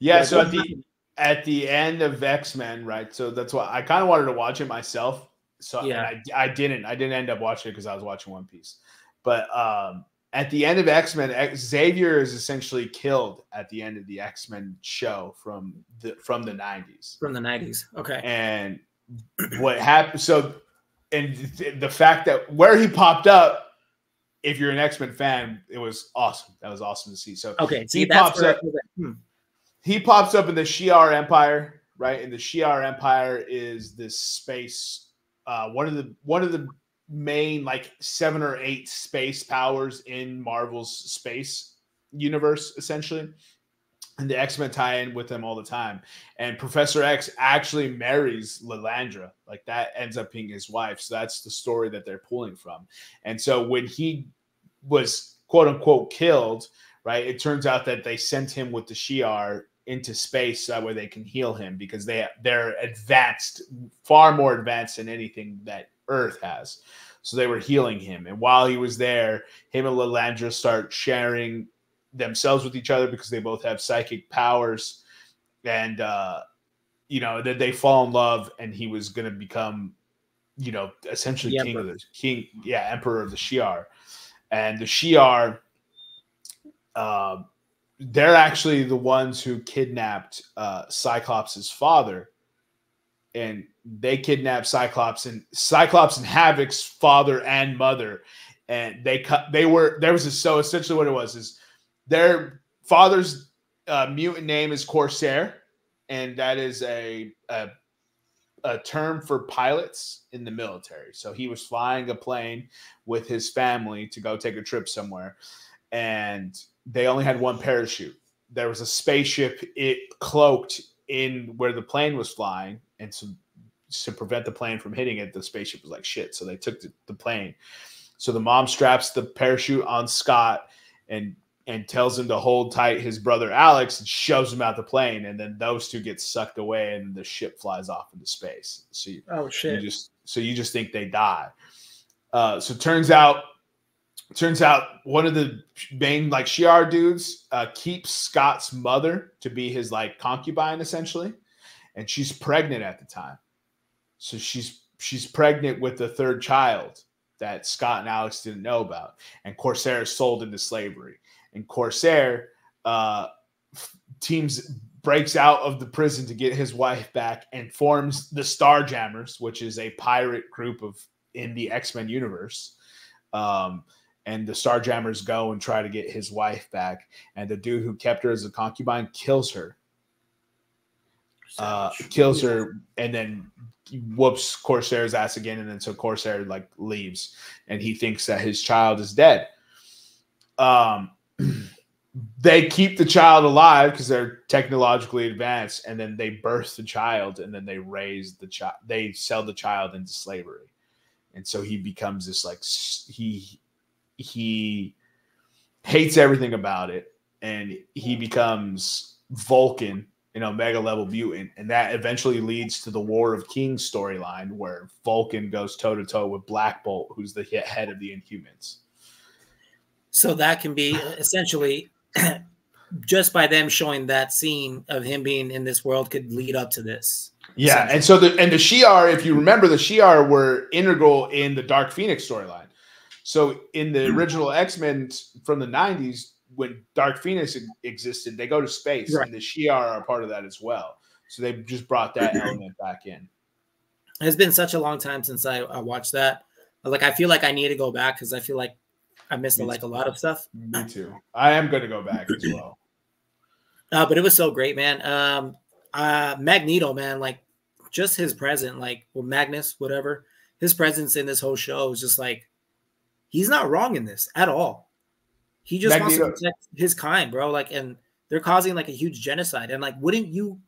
yeah. Like, So at the at the end of X Men, right? So that's why I kind of wanted to watch it myself. So Yeah. I I didn't. I didn't end up watching it because I was watching One Piece. But um, at the end of X Men, Xavier is essentially killed at the end of the X Men show from the from the nineties. from the 90s. Okay. And what happened? So, and th- the fact that where he popped up, if you're an X Men fan, it was awesome. That was awesome to see. So Okay. See, he pops up. like, hmm. he pops up in the Shi'ar Empire, right? And the Shi'ar Empire is this space, uh, one of the one of the main like seven or eight space powers in Marvel's space universe, essentially. And the X Men tie in with them all the time. And Professor X actually marries Lilandra, like that ends up being his wife. So that's the story that they're pulling from. And so when he was quote unquote killed, right? It turns out that they sent him with the Shi'ar into space so that way they can heal him because they they're advanced, far more advanced than anything that Earth has. So they were healing him, and while he was there, him and Lilandra start sharing themselves with each other because they both have psychic powers, and uh, you know that they fall in love, and he was going to become, you know, essentially The king of the king, yeah, emperor of the Shi'ar, and the Shi'ar uh, they're actually the ones who kidnapped uh, Cyclops' father, and they kidnapped Cyclops and Cyclops and Havoc's father and mother, and they cut. They were there was a, so essentially what it was is their father's uh, mutant name is Corsair, and that is a, a a term for pilots in the military. So he was flying a plane with his family to go take a trip somewhere, and they only had one parachute. There was a spaceship it cloaked in where the plane was flying, and so to prevent the plane from hitting it, the spaceship was like shit. So they took the, the plane. So the mom straps the parachute on Scott and and tells him to hold tight his brother Alex and shoves him out the plane, and then those two get sucked away and the ship flies off into space. So you, Oh you shit. just so you just think they die. Uh, so turns out, turns out one of the main like Shi'ar dudes uh, keeps Scott's mother to be his like concubine essentially, and she's pregnant at the time. So she's she's pregnant with the third child that Scott and Alex didn't know about, and Corsair is sold into slavery. And Corsair uh, teams breaks out of the prison to get his wife back and forms the Starjammers, which is a pirate group of in the X Men universe. Um, and the Starjammers go and try to get his wife back, and the dude who kept her as a concubine kills her uh, kills her, and then whoops Corsair's ass again, and then so Corsair like leaves, and he thinks that his child is dead. Um, they keep the child alive because they're technologically advanced, and then they birth the child, and then they raise the child. They sell the child into slavery, and so he becomes this like he he hates everything about it, and he becomes Vulcan an mega level mutant and that eventually leads to the war of kings storyline where vulcan goes toe to toe with black bolt who's the head of the inhumans. So that can be essentially just by them showing that scene of him being in this world could lead up to this. yeah and so the and the shi'ar if you remember the shi'ar were integral in the dark phoenix storyline. So in the mm. original x-men from the 90s when dark phoenix existed they go to space Right. and the shi'ar are part of that as well so they just brought that element back in It's been such a long time since I, I watched that. Like I feel like I need to go back because I feel like I missed Me like a lot of stuff. me too i am going to go back as well Uh, but it was so great, man. Um, uh, Magneto, man, like just his presence, like well, Magnus, whatever, his presence in this whole show is just like he's not wrong in this at all. He just wants to protect his kind, bro. Like, and they're causing like a huge genocide. And like, wouldn't you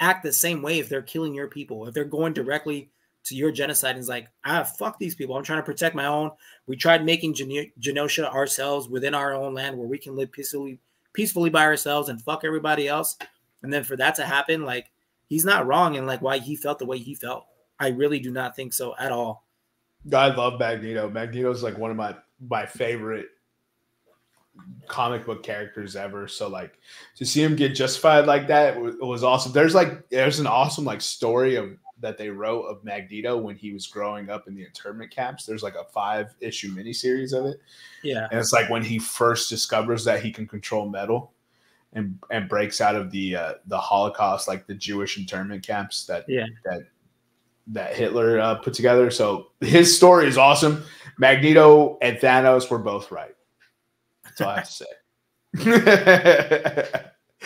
act the same way if they're killing your people? If they're going directly to your genocide and it's like, ah, fuck these people. I'm trying to protect my own. We tried making Geno- Genosha ourselves within our own land where we can live peacefully, peacefully by ourselves and fuck everybody else. And then for that to happen, like he's not wrong in like why he felt the way he felt. I really do not think so at all. I love Magneto. Magneto's like one of my my favorite comic book characters ever. So like to see him get justified like that was, was awesome. There's like there's an awesome like story of that they wrote of Magneto when he was growing up in the internment camps. There's like a five issue miniseries of it, Yeah. and it's like when he first discovers that he can control metal. And, and breaks out of the uh, the Holocaust, like the Jewish internment camps that Yeah. that that Hitler uh, put together. So his story is awesome. Magneto and Thanos were both right. That's all I have to say.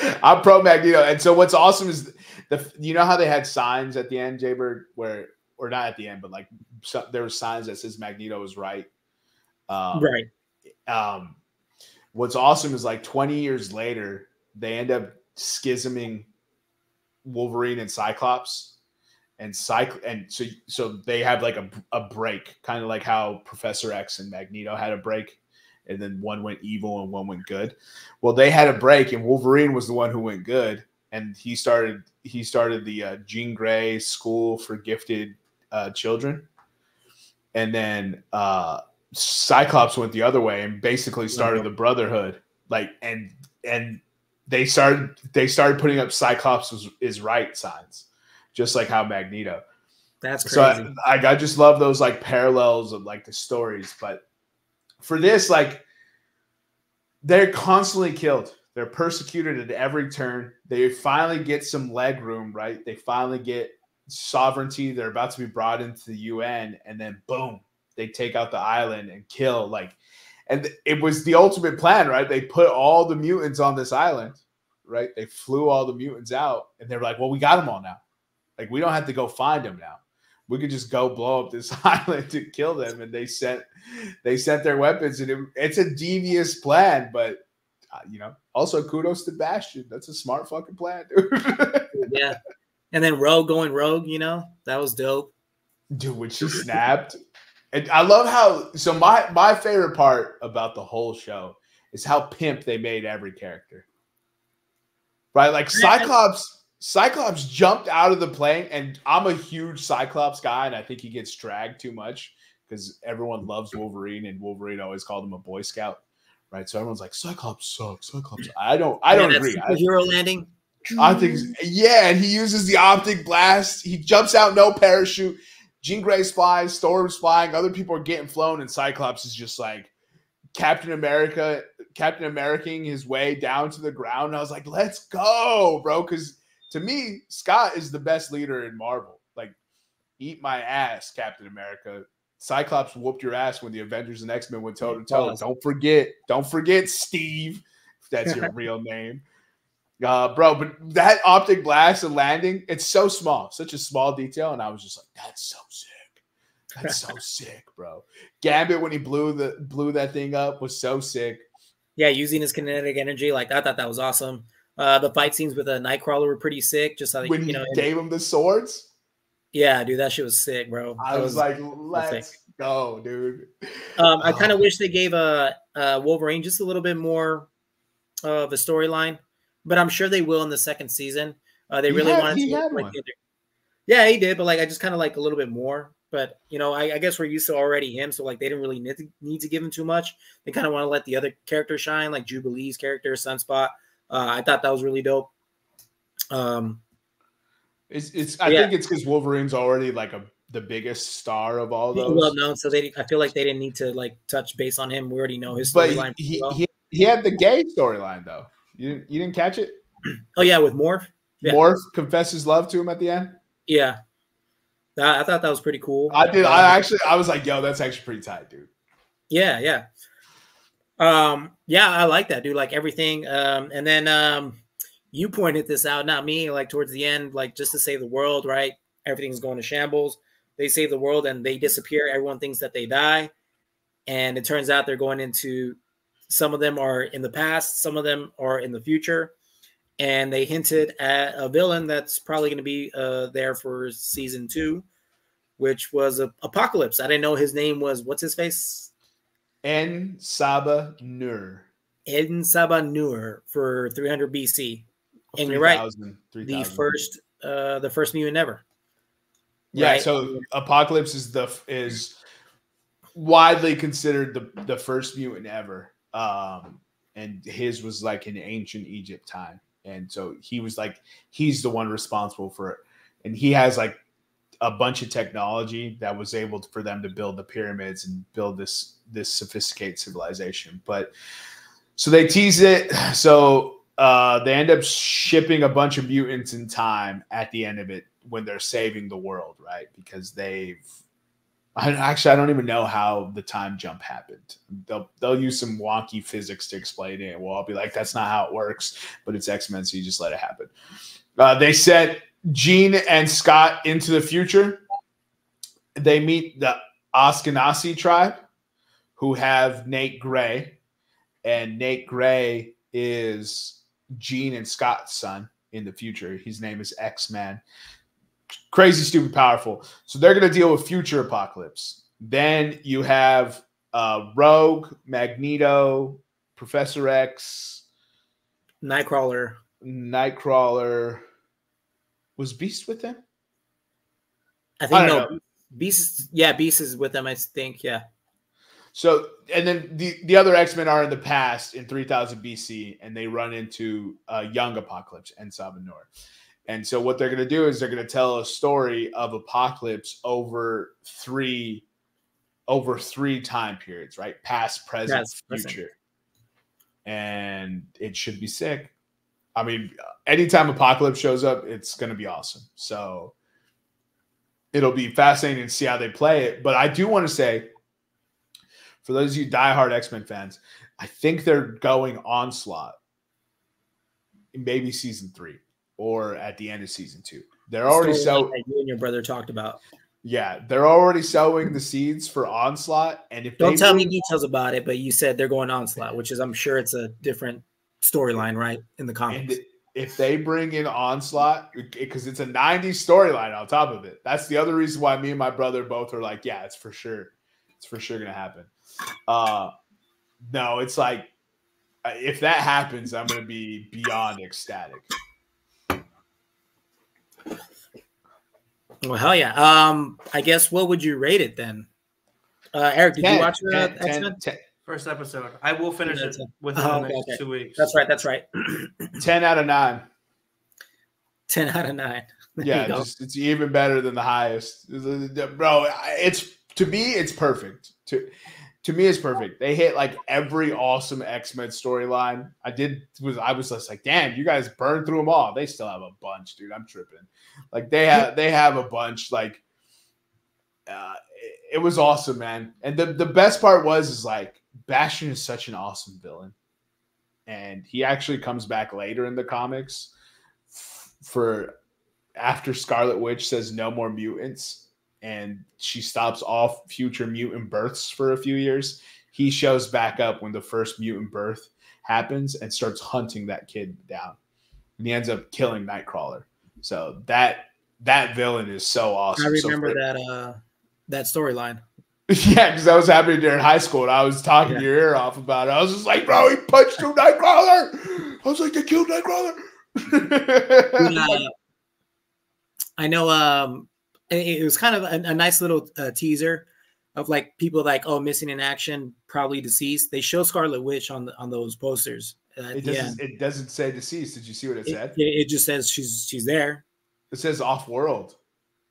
I'm pro Magneto, and so what's awesome is the you know how they had signs at the end, Jaybird, where or not at the end, but like so, there were signs that says Magneto was right. Um, right. um, what's awesome is like 20 years later, they end up schisming Wolverine and Cyclops, and Cyc and so so they have like a, a break, kind of like how Professor X and Magneto had a break, and then one went evil and one went good. Well, they had a break, and Wolverine was the one who went good, and he started he started the uh, Jean Grey School for Gifted uh, Children, and then uh, Cyclops went the other way and basically started the Brotherhood. Like and and they started they started putting up Cyclops is, is right signs, just like how Magneto. That's So crazy. I, I I just love those like parallels of like the stories. But for this, like they're constantly killed. They're persecuted at every turn. They finally get some leg room, right? They finally get sovereignty. They're about to be brought into the UN, and then boom, they take out the island and kill. Like, and it was the ultimate plan, right? They put all the mutants on this island, right? They flew all the mutants out, and they're like, "Well, we got them all now. Like, we don't have to go find them now. We could just go blow up this island to kill them." And they sent they sent their weapons, and it, it's a devious plan, but uh, you know, also kudos to Bastion. That's a smart fucking plan, dude. yeah. And then Rogue going rogue, you know, that was dope. Dude, when she snapped. And I love how so my my favorite part about the whole show is how pimp they made every character. Right? Like Cyclops Cyclops jumped out of the plane, and I'm a huge Cyclops guy, and I think he gets dragged too much because everyone loves Wolverine, and Wolverine always called him a Boy Scout, right? So everyone's like, Cyclops sucks, Cyclops. I don't, I don't Yeah, agree. Superhero landing. I think, yeah, and he uses the optic blast. He jumps out, no parachute. Jean Grey's flying, Storm's flying, other people are getting flown, and Cyclops is just like Captain America, Captain Americaing his way down to the ground. And I was like, let's go, bro. Because to me, Scott is the best leader in Marvel. Like, eat my ass, Captain America. Cyclops whooped your ass when the Avengers and X Men went toe to toe. Don't forget, don't forget Steve, if that's your real name. Uh, bro, but that optic blast and landing, it's so small, such a small detail. And I was just like, that's so sick. That's so sick, bro. Gambit when he blew the blew that thing up was so sick. Yeah, using his kinetic energy, like I thought that was awesome. Uh, the fight scenes with a Nightcrawler were pretty sick. Just like when you know, gave him the swords, yeah, dude, that shit was sick, bro. I That was, like, let's go, dude. Um, I kind Oh. of wish they gave a, uh, Wolverine just a little bit more of a storyline, but I'm sure they will in the second season. Uh, they He really had- wanted to. like, one. yeah, he did, but like I just kind of like a little bit more. But you know, I, I guess we're used to already him, so like they didn't really need to, need to give him too much. They kind of want to let the other characters shine, like Jubilee's character, Sunspot. Uh, I thought that was really dope. Um, It's, it's I Yeah. think it's because Wolverine's already like a the biggest star of all those. well known, so they I feel like they didn't need to like touch base on him. We already know his storyline. he, he, well. he he had the gay storyline though. You didn't you didn't catch it? oh yeah, with Morph. Yeah. Morph confesses love to him at the end. Yeah, That- I thought that was pretty cool. I did. Um, I actually I was like, yo, that's actually pretty tight, dude. Yeah, yeah. Um, yeah, I like that, dude. Like everything. Um, and then um you pointed this out, not me, like towards the end, like just to save the world, right? Everything's going to shambles. They save the world and they disappear. Everyone thinks that they die. And it turns out they're going into some of them are in the past, some of them are in the future. And they hinted at a villain that's probably going to be uh, there for season two, which was a Apocalypse. I didn't know his name was what's his face? En Sabah Nur. Eden Sabah Nur for 300 BC. And you're right, 3000, the 3000. first uh the first mutant ever. Yeah, right? so Apocalypse is the is widely considered the the first mutant ever. Um and his was like in ancient Egypt time. And so he was like he's the one responsible for it. And he has like a bunch of technology that was able for them to build the pyramids and build this this sophisticated civilization. But so they tease it. So uh, they end up shipping a bunch of mutants in time at the end of it when they're saving the world, right? Because they've I, actually I don't even know how the time jump happened. They'll they'll use some wonky physics to explain it. Well, I'll be like, that's not how it works, but it's X Men, so you just let it happen. Uh, they sent Jean and Scott into the future. They meet the Askenazi tribe, who have Nate Gray, and Nate Gray is Jean and Scott's son in the future. His name is X Man. Crazy, stupid, powerful. So they're going to deal with future apocalypse. Then you have uh, Rogue, Magneto, Professor X, Nightcrawler. Nightcrawler. Was Beast with them? I I think don't no know. Beast yeah, Beast is with them, I think. Yeah. So, and then the, the other X Men are in the past in 3000 BC, and they run into a young Apocalypse and Sabah Nur. And so, what they're going to do is they're going to tell a story of Apocalypse over three over three time periods, right? Past, present, Past, present. future. And it should be sick. I mean, anytime Apocalypse shows up, it's going to be awesome. So it'll be fascinating to see how they play it. But I do want to say, for those of you diehard X Men fans, I think they're going onslaught maybe season three or at the end of season two. They're already so you and your brother talked about. yeah, they're already sowing the seeds for onslaught. And if Don't tell me details about it, but you said they're going onslaught, which is I'm sure it's a different storyline, right? In the and if they bring in Onslaught, because it's a 90s storyline on top of it. That's the other reason why me and my brother both are like, yeah, it's for sure. It's for sure gonna happen. Uh no, it's like uh, if that happens, I'm gonna be beyond ecstatic. Well, hell yeah. Um, I guess what would you rate it then? Uh, Eric, did 10, you watch the X Men? 10, 10, First episode. I will finish it That's within Oh, the okay, next okay. two weeks. That's right. That's right. 10 out of 9. Ten out of nine. There Yeah, just, it's even better than the highest. Bro, it's to me, it's perfect. To to me, it's perfect. They hit like every awesome X-Men storyline. I did was I was just like, damn, you guys burned through them all. They still have a bunch, dude. I'm tripping. Like they have they have a bunch. Like uh it, it was awesome, man. And the, the best part was is like Bastion is such an awesome villain. And he actually comes back later in the comics f- for after Scarlet Witch says no more mutants and she stops all future mutant births for a few years, he shows back up when the first mutant birth happens and starts hunting that kid down. And he ends up killing Nightcrawler. So that that villain is so awesome. I So remember for- that uh that storyline. Yeah, because that was happening during high school, and I was talking Yeah. your ear off about it. I was just like, "Bro, he punched through Nightcrawler." I was like, "They killed Nightcrawler." Uh, I know um it, it was kind of a, a nice little uh, teaser of like people like oh missing in action probably deceased they show scarlet witch on the on those posters uh, it doesn't. It doesn't say deceased. Did you see what it it, said? it, it just says she's she's there It says off world.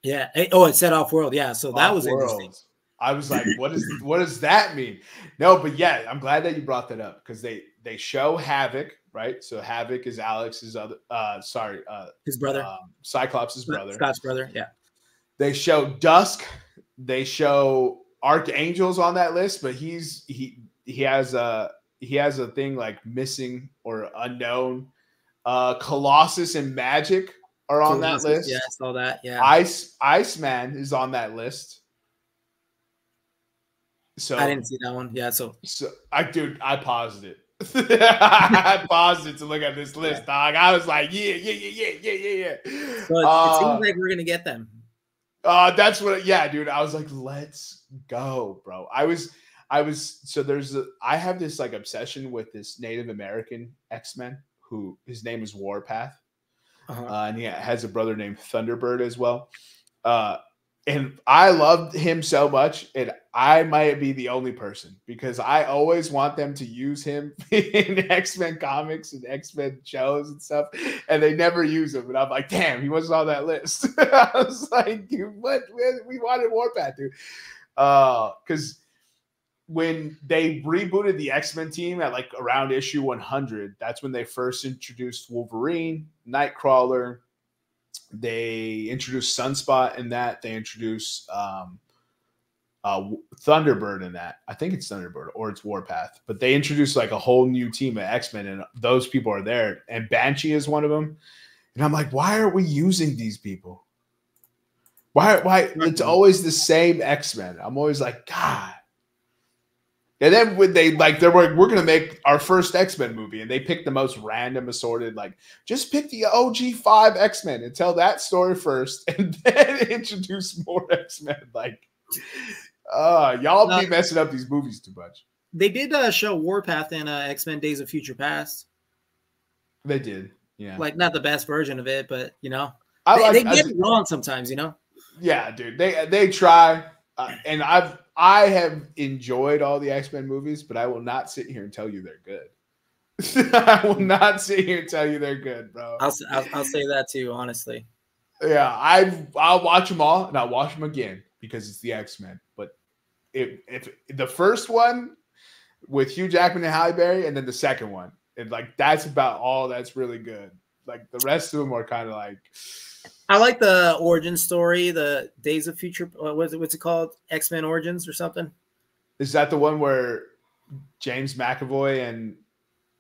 yeah oh it said off world yeah so that was Off-world. interesting I was like, "What is? what does that mean?" No, but yeah, I'm glad that you brought that up because they they show Havoc, right? So Havoc is Alex's other. uh Sorry, uh, his brother um, Cyclops' brother. scott's brother yeah They show Dust. They show Archangels on that list, but he's he he has a he has a thing like missing or unknown. Uh Colossus and Magik are on that list. yeah i saw that yeah Ice Iceman is on that list. So i didn't see that one yeah so so I dude, I paused it. I paused it to look at this list, dog. I was like, yeah, yeah, yeah, yeah, yeah, yeah, yeah. so it, it Uh, seems like we're gonna get them Uh, that's what. Yeah, dude. I was like, let's go, bro. I was, I was. So there's a. I have this like obsession with this Native American X Men who his name is Warpath, uh-huh. uh, and he has a brother named Thunderbird as well. Uh, and I loved him so much, and I might be the only person because I always want them to use him in X Men comics and X Men shows and stuff, and they never use him. And I'm like, damn, he wasn't on that list. I was like, dude, what? We wanted Warpath, dude. Uh, because when they rebooted the X Men team at like around issue 100, that's when they first introduced Wolverine, Nightcrawler. They introduced Sunspot in that. They introduced um, uh, Thunderbird in that. I think it's Thunderbird or it's Warpath, but they introduced like a whole new team of X Men, and those people are there. And Banshee is one of them. And I'm like, why are we using these people? Why? Why? It's always the same X Men. I'm always like, God. And then when they like, they're like, we're gonna make our first X Men movie, and they pick the most random assorted, like, just pick the OG five X Men and tell that story first, and then introduce more X Men. Like, uh, y'all be Uh, messing up these movies too much. they did uh, show warpath in uh, x-men days of future past They did, yeah. like not the best version of it but you know I they, like, they I- get it wrong sometimes you know yeah, dude. They they try, uh, and I've I have enjoyed all the X Men movies, but I will not sit here and tell you they're good. I will not sit here and tell you they're good, bro. I'll, I'll I'll say that too honestly Yeah, I I'll watch them all and I'll watch them again because it's the X Men. But if if the first one with Hugh Jackman and Halle Berry, and then the second one, and like that's about all that's really good. Like the rest of them are kind of like I like the origin story, the Days of Future. What was it? What's it called? X Men Origins or something? Is that the one where James McAvoy and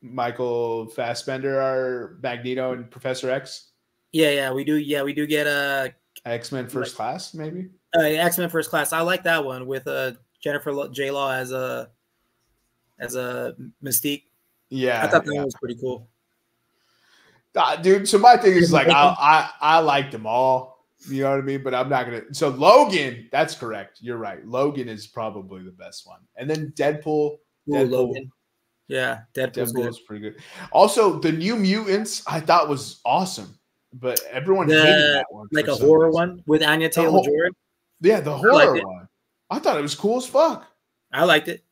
Michael Fassbender are Magneto and Professor X? Yeah, yeah, we do. Yeah, we do get a X Men First Class, maybe? uh, X Men First Class. I like that one with uh, Jennifer J Law as a as a Mystique. Yeah. I thought that yeah. one was pretty cool. Uh, dude, so my thing is like I, I I liked them all. You know what I mean? But I'm not gonna. So Logan, that's correct. You're right. Logan is probably the best one, and then Deadpool. Ooh, Deadpool, Logan. Yeah, Deadpool's Deadpool good. is pretty good. Also, the New Mutants I thought was awesome, but everyone The- hated that one. Like a horror reason. one with Anya Taylor whole- Joy. Yeah, the horror it. one. I thought it was cool as fuck. I liked it.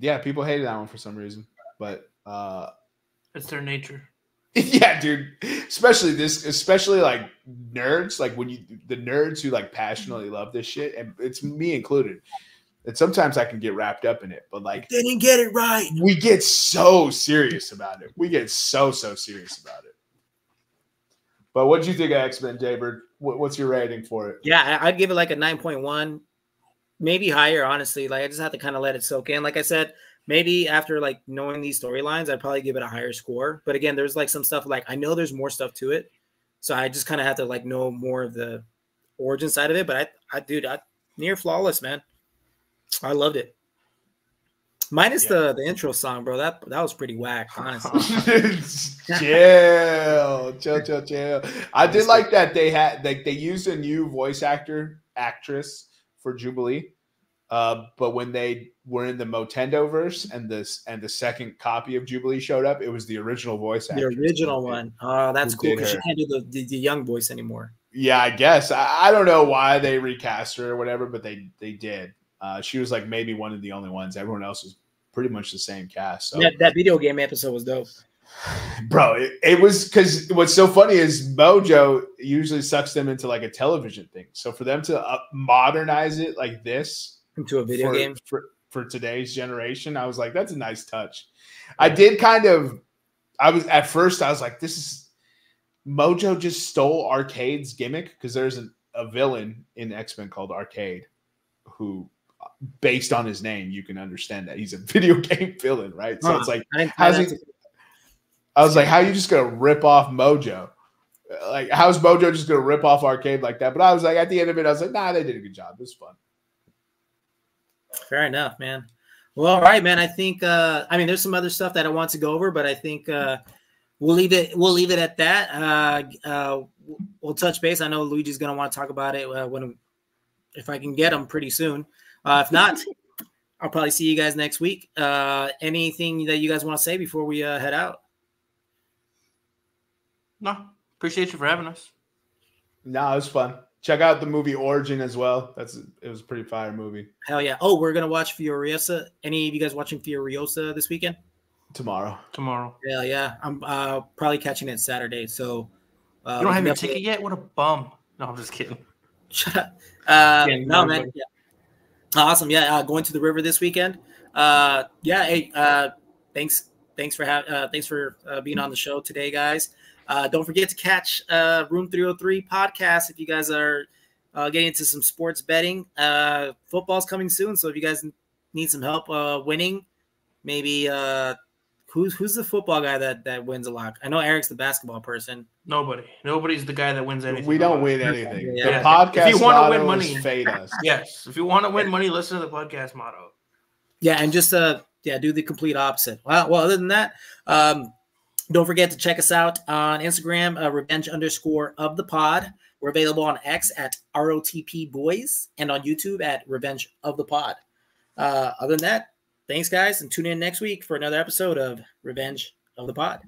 Yeah, people hated that one for some reason, but uh It's their nature. yeah, dude. Especially this, especially like nerds, like when you the nerds who like passionately mm-hmm. love this shit, and it's me included. And sometimes I can get wrapped up in it, but like They didn't get it right. we get so serious about it. We get so so serious about it. But what do you think of X Men, David? What, what's your rating for it? Yeah, I'd give it like a 9.1, maybe higher, honestly. Like I just have to kind of let it soak in. Like I said, maybe after like knowing these storylines, I'd probably give it a higher score. But again, there's like some stuff like I know there's more stuff to it. So I just kind of have to like know more of the origin side of it. But I I dude, I near flawless, man. I loved it. Minus the the intro song, bro. That that was pretty whack, honestly. chill, chill, chill, chill. I did like that they had like they used a new voice actor actress for Jubilee. Uh, but when they were in the Motendo verse and this and the second copy of Jubilee showed up, it was the original voice actor. the original one. Oh, that's cool because she can't do the, the, the young voice anymore. Yeah, I guess. I, I don't know why they recast her or whatever, but they they did. Uh, she was like maybe one of the only ones. Everyone else was pretty much the same cast. So That, that video game episode was dope. bro it, it was because what's so funny is mojo usually sucks them into like a television thing so for them to uh, modernize it like this Into a video for, game. for, for today's generation i was like that's a nice touch i did kind of i was at first i was like this is mojo just stole arcade's gimmick because there's a, a villain in x-men called arcade who based on his name you can understand that he's a video game villain right so Huh. it's like I how's he I was like, how are you just gonna rip off Mojo? Like, how's Mojo just gonna rip off arcade like that? But I was like, at the end of it, I was like, nah, they did a good job. It was fun. Fair enough, man. Well, all right, man. I think uh I mean there's some other stuff that I want to go over, but I think uh we'll leave it we'll leave it at that. Uh uh we'll touch base. I know Luigi's gonna want to talk about it uh, when if I can get him pretty soon. Uh if not, I'll probably see you guys next week. Uh anything that you guys want to say before we uh head out? No, appreciate you for having us. No, it was fun. Check out the movie Origin as well. That's it was a pretty fire movie. Hell yeah. Oh, we're gonna watch Furiosa. Any of you guys watching Furiosa this weekend? Tomorrow. Tomorrow. Hell yeah. I'm uh probably catching it Saturday. So uh You don't have your ticket yet? What a bum. No, I'm just kidding. Shut up. Uh, Yeah, no, no, man. no. Yeah. Awesome. Yeah. Uh, going to the river this weekend. Uh, yeah. Hey, uh, thanks. Thanks for having, uh, thanks for uh, being on the show today, guys. Uh, don't forget to catch uh, Room 303 podcast if you guys are uh, getting into some sports betting. Uh, football's coming soon. So if you guys need some help uh, winning, maybe uh, who's who's the football guy that that wins a lot? I know Eric's the basketball person. Nobody. Nobody's the guy that wins anything. We don't win anything. Yeah. The Yeah. podcast If you wanna motto win is money- fade us. Yes. If you want to win money, listen to the podcast motto. Yeah, and just uh yeah, do the complete opposite. Well, well, other than that, um, don't forget to check us out on Instagram, uh, revenge underscore of the pod. We're available on X at ROTP Boys and on YouTube at Revenge of the Pod. Uh, other than that, thanks guys, and tune in next week for another episode of Revenge of the Pod.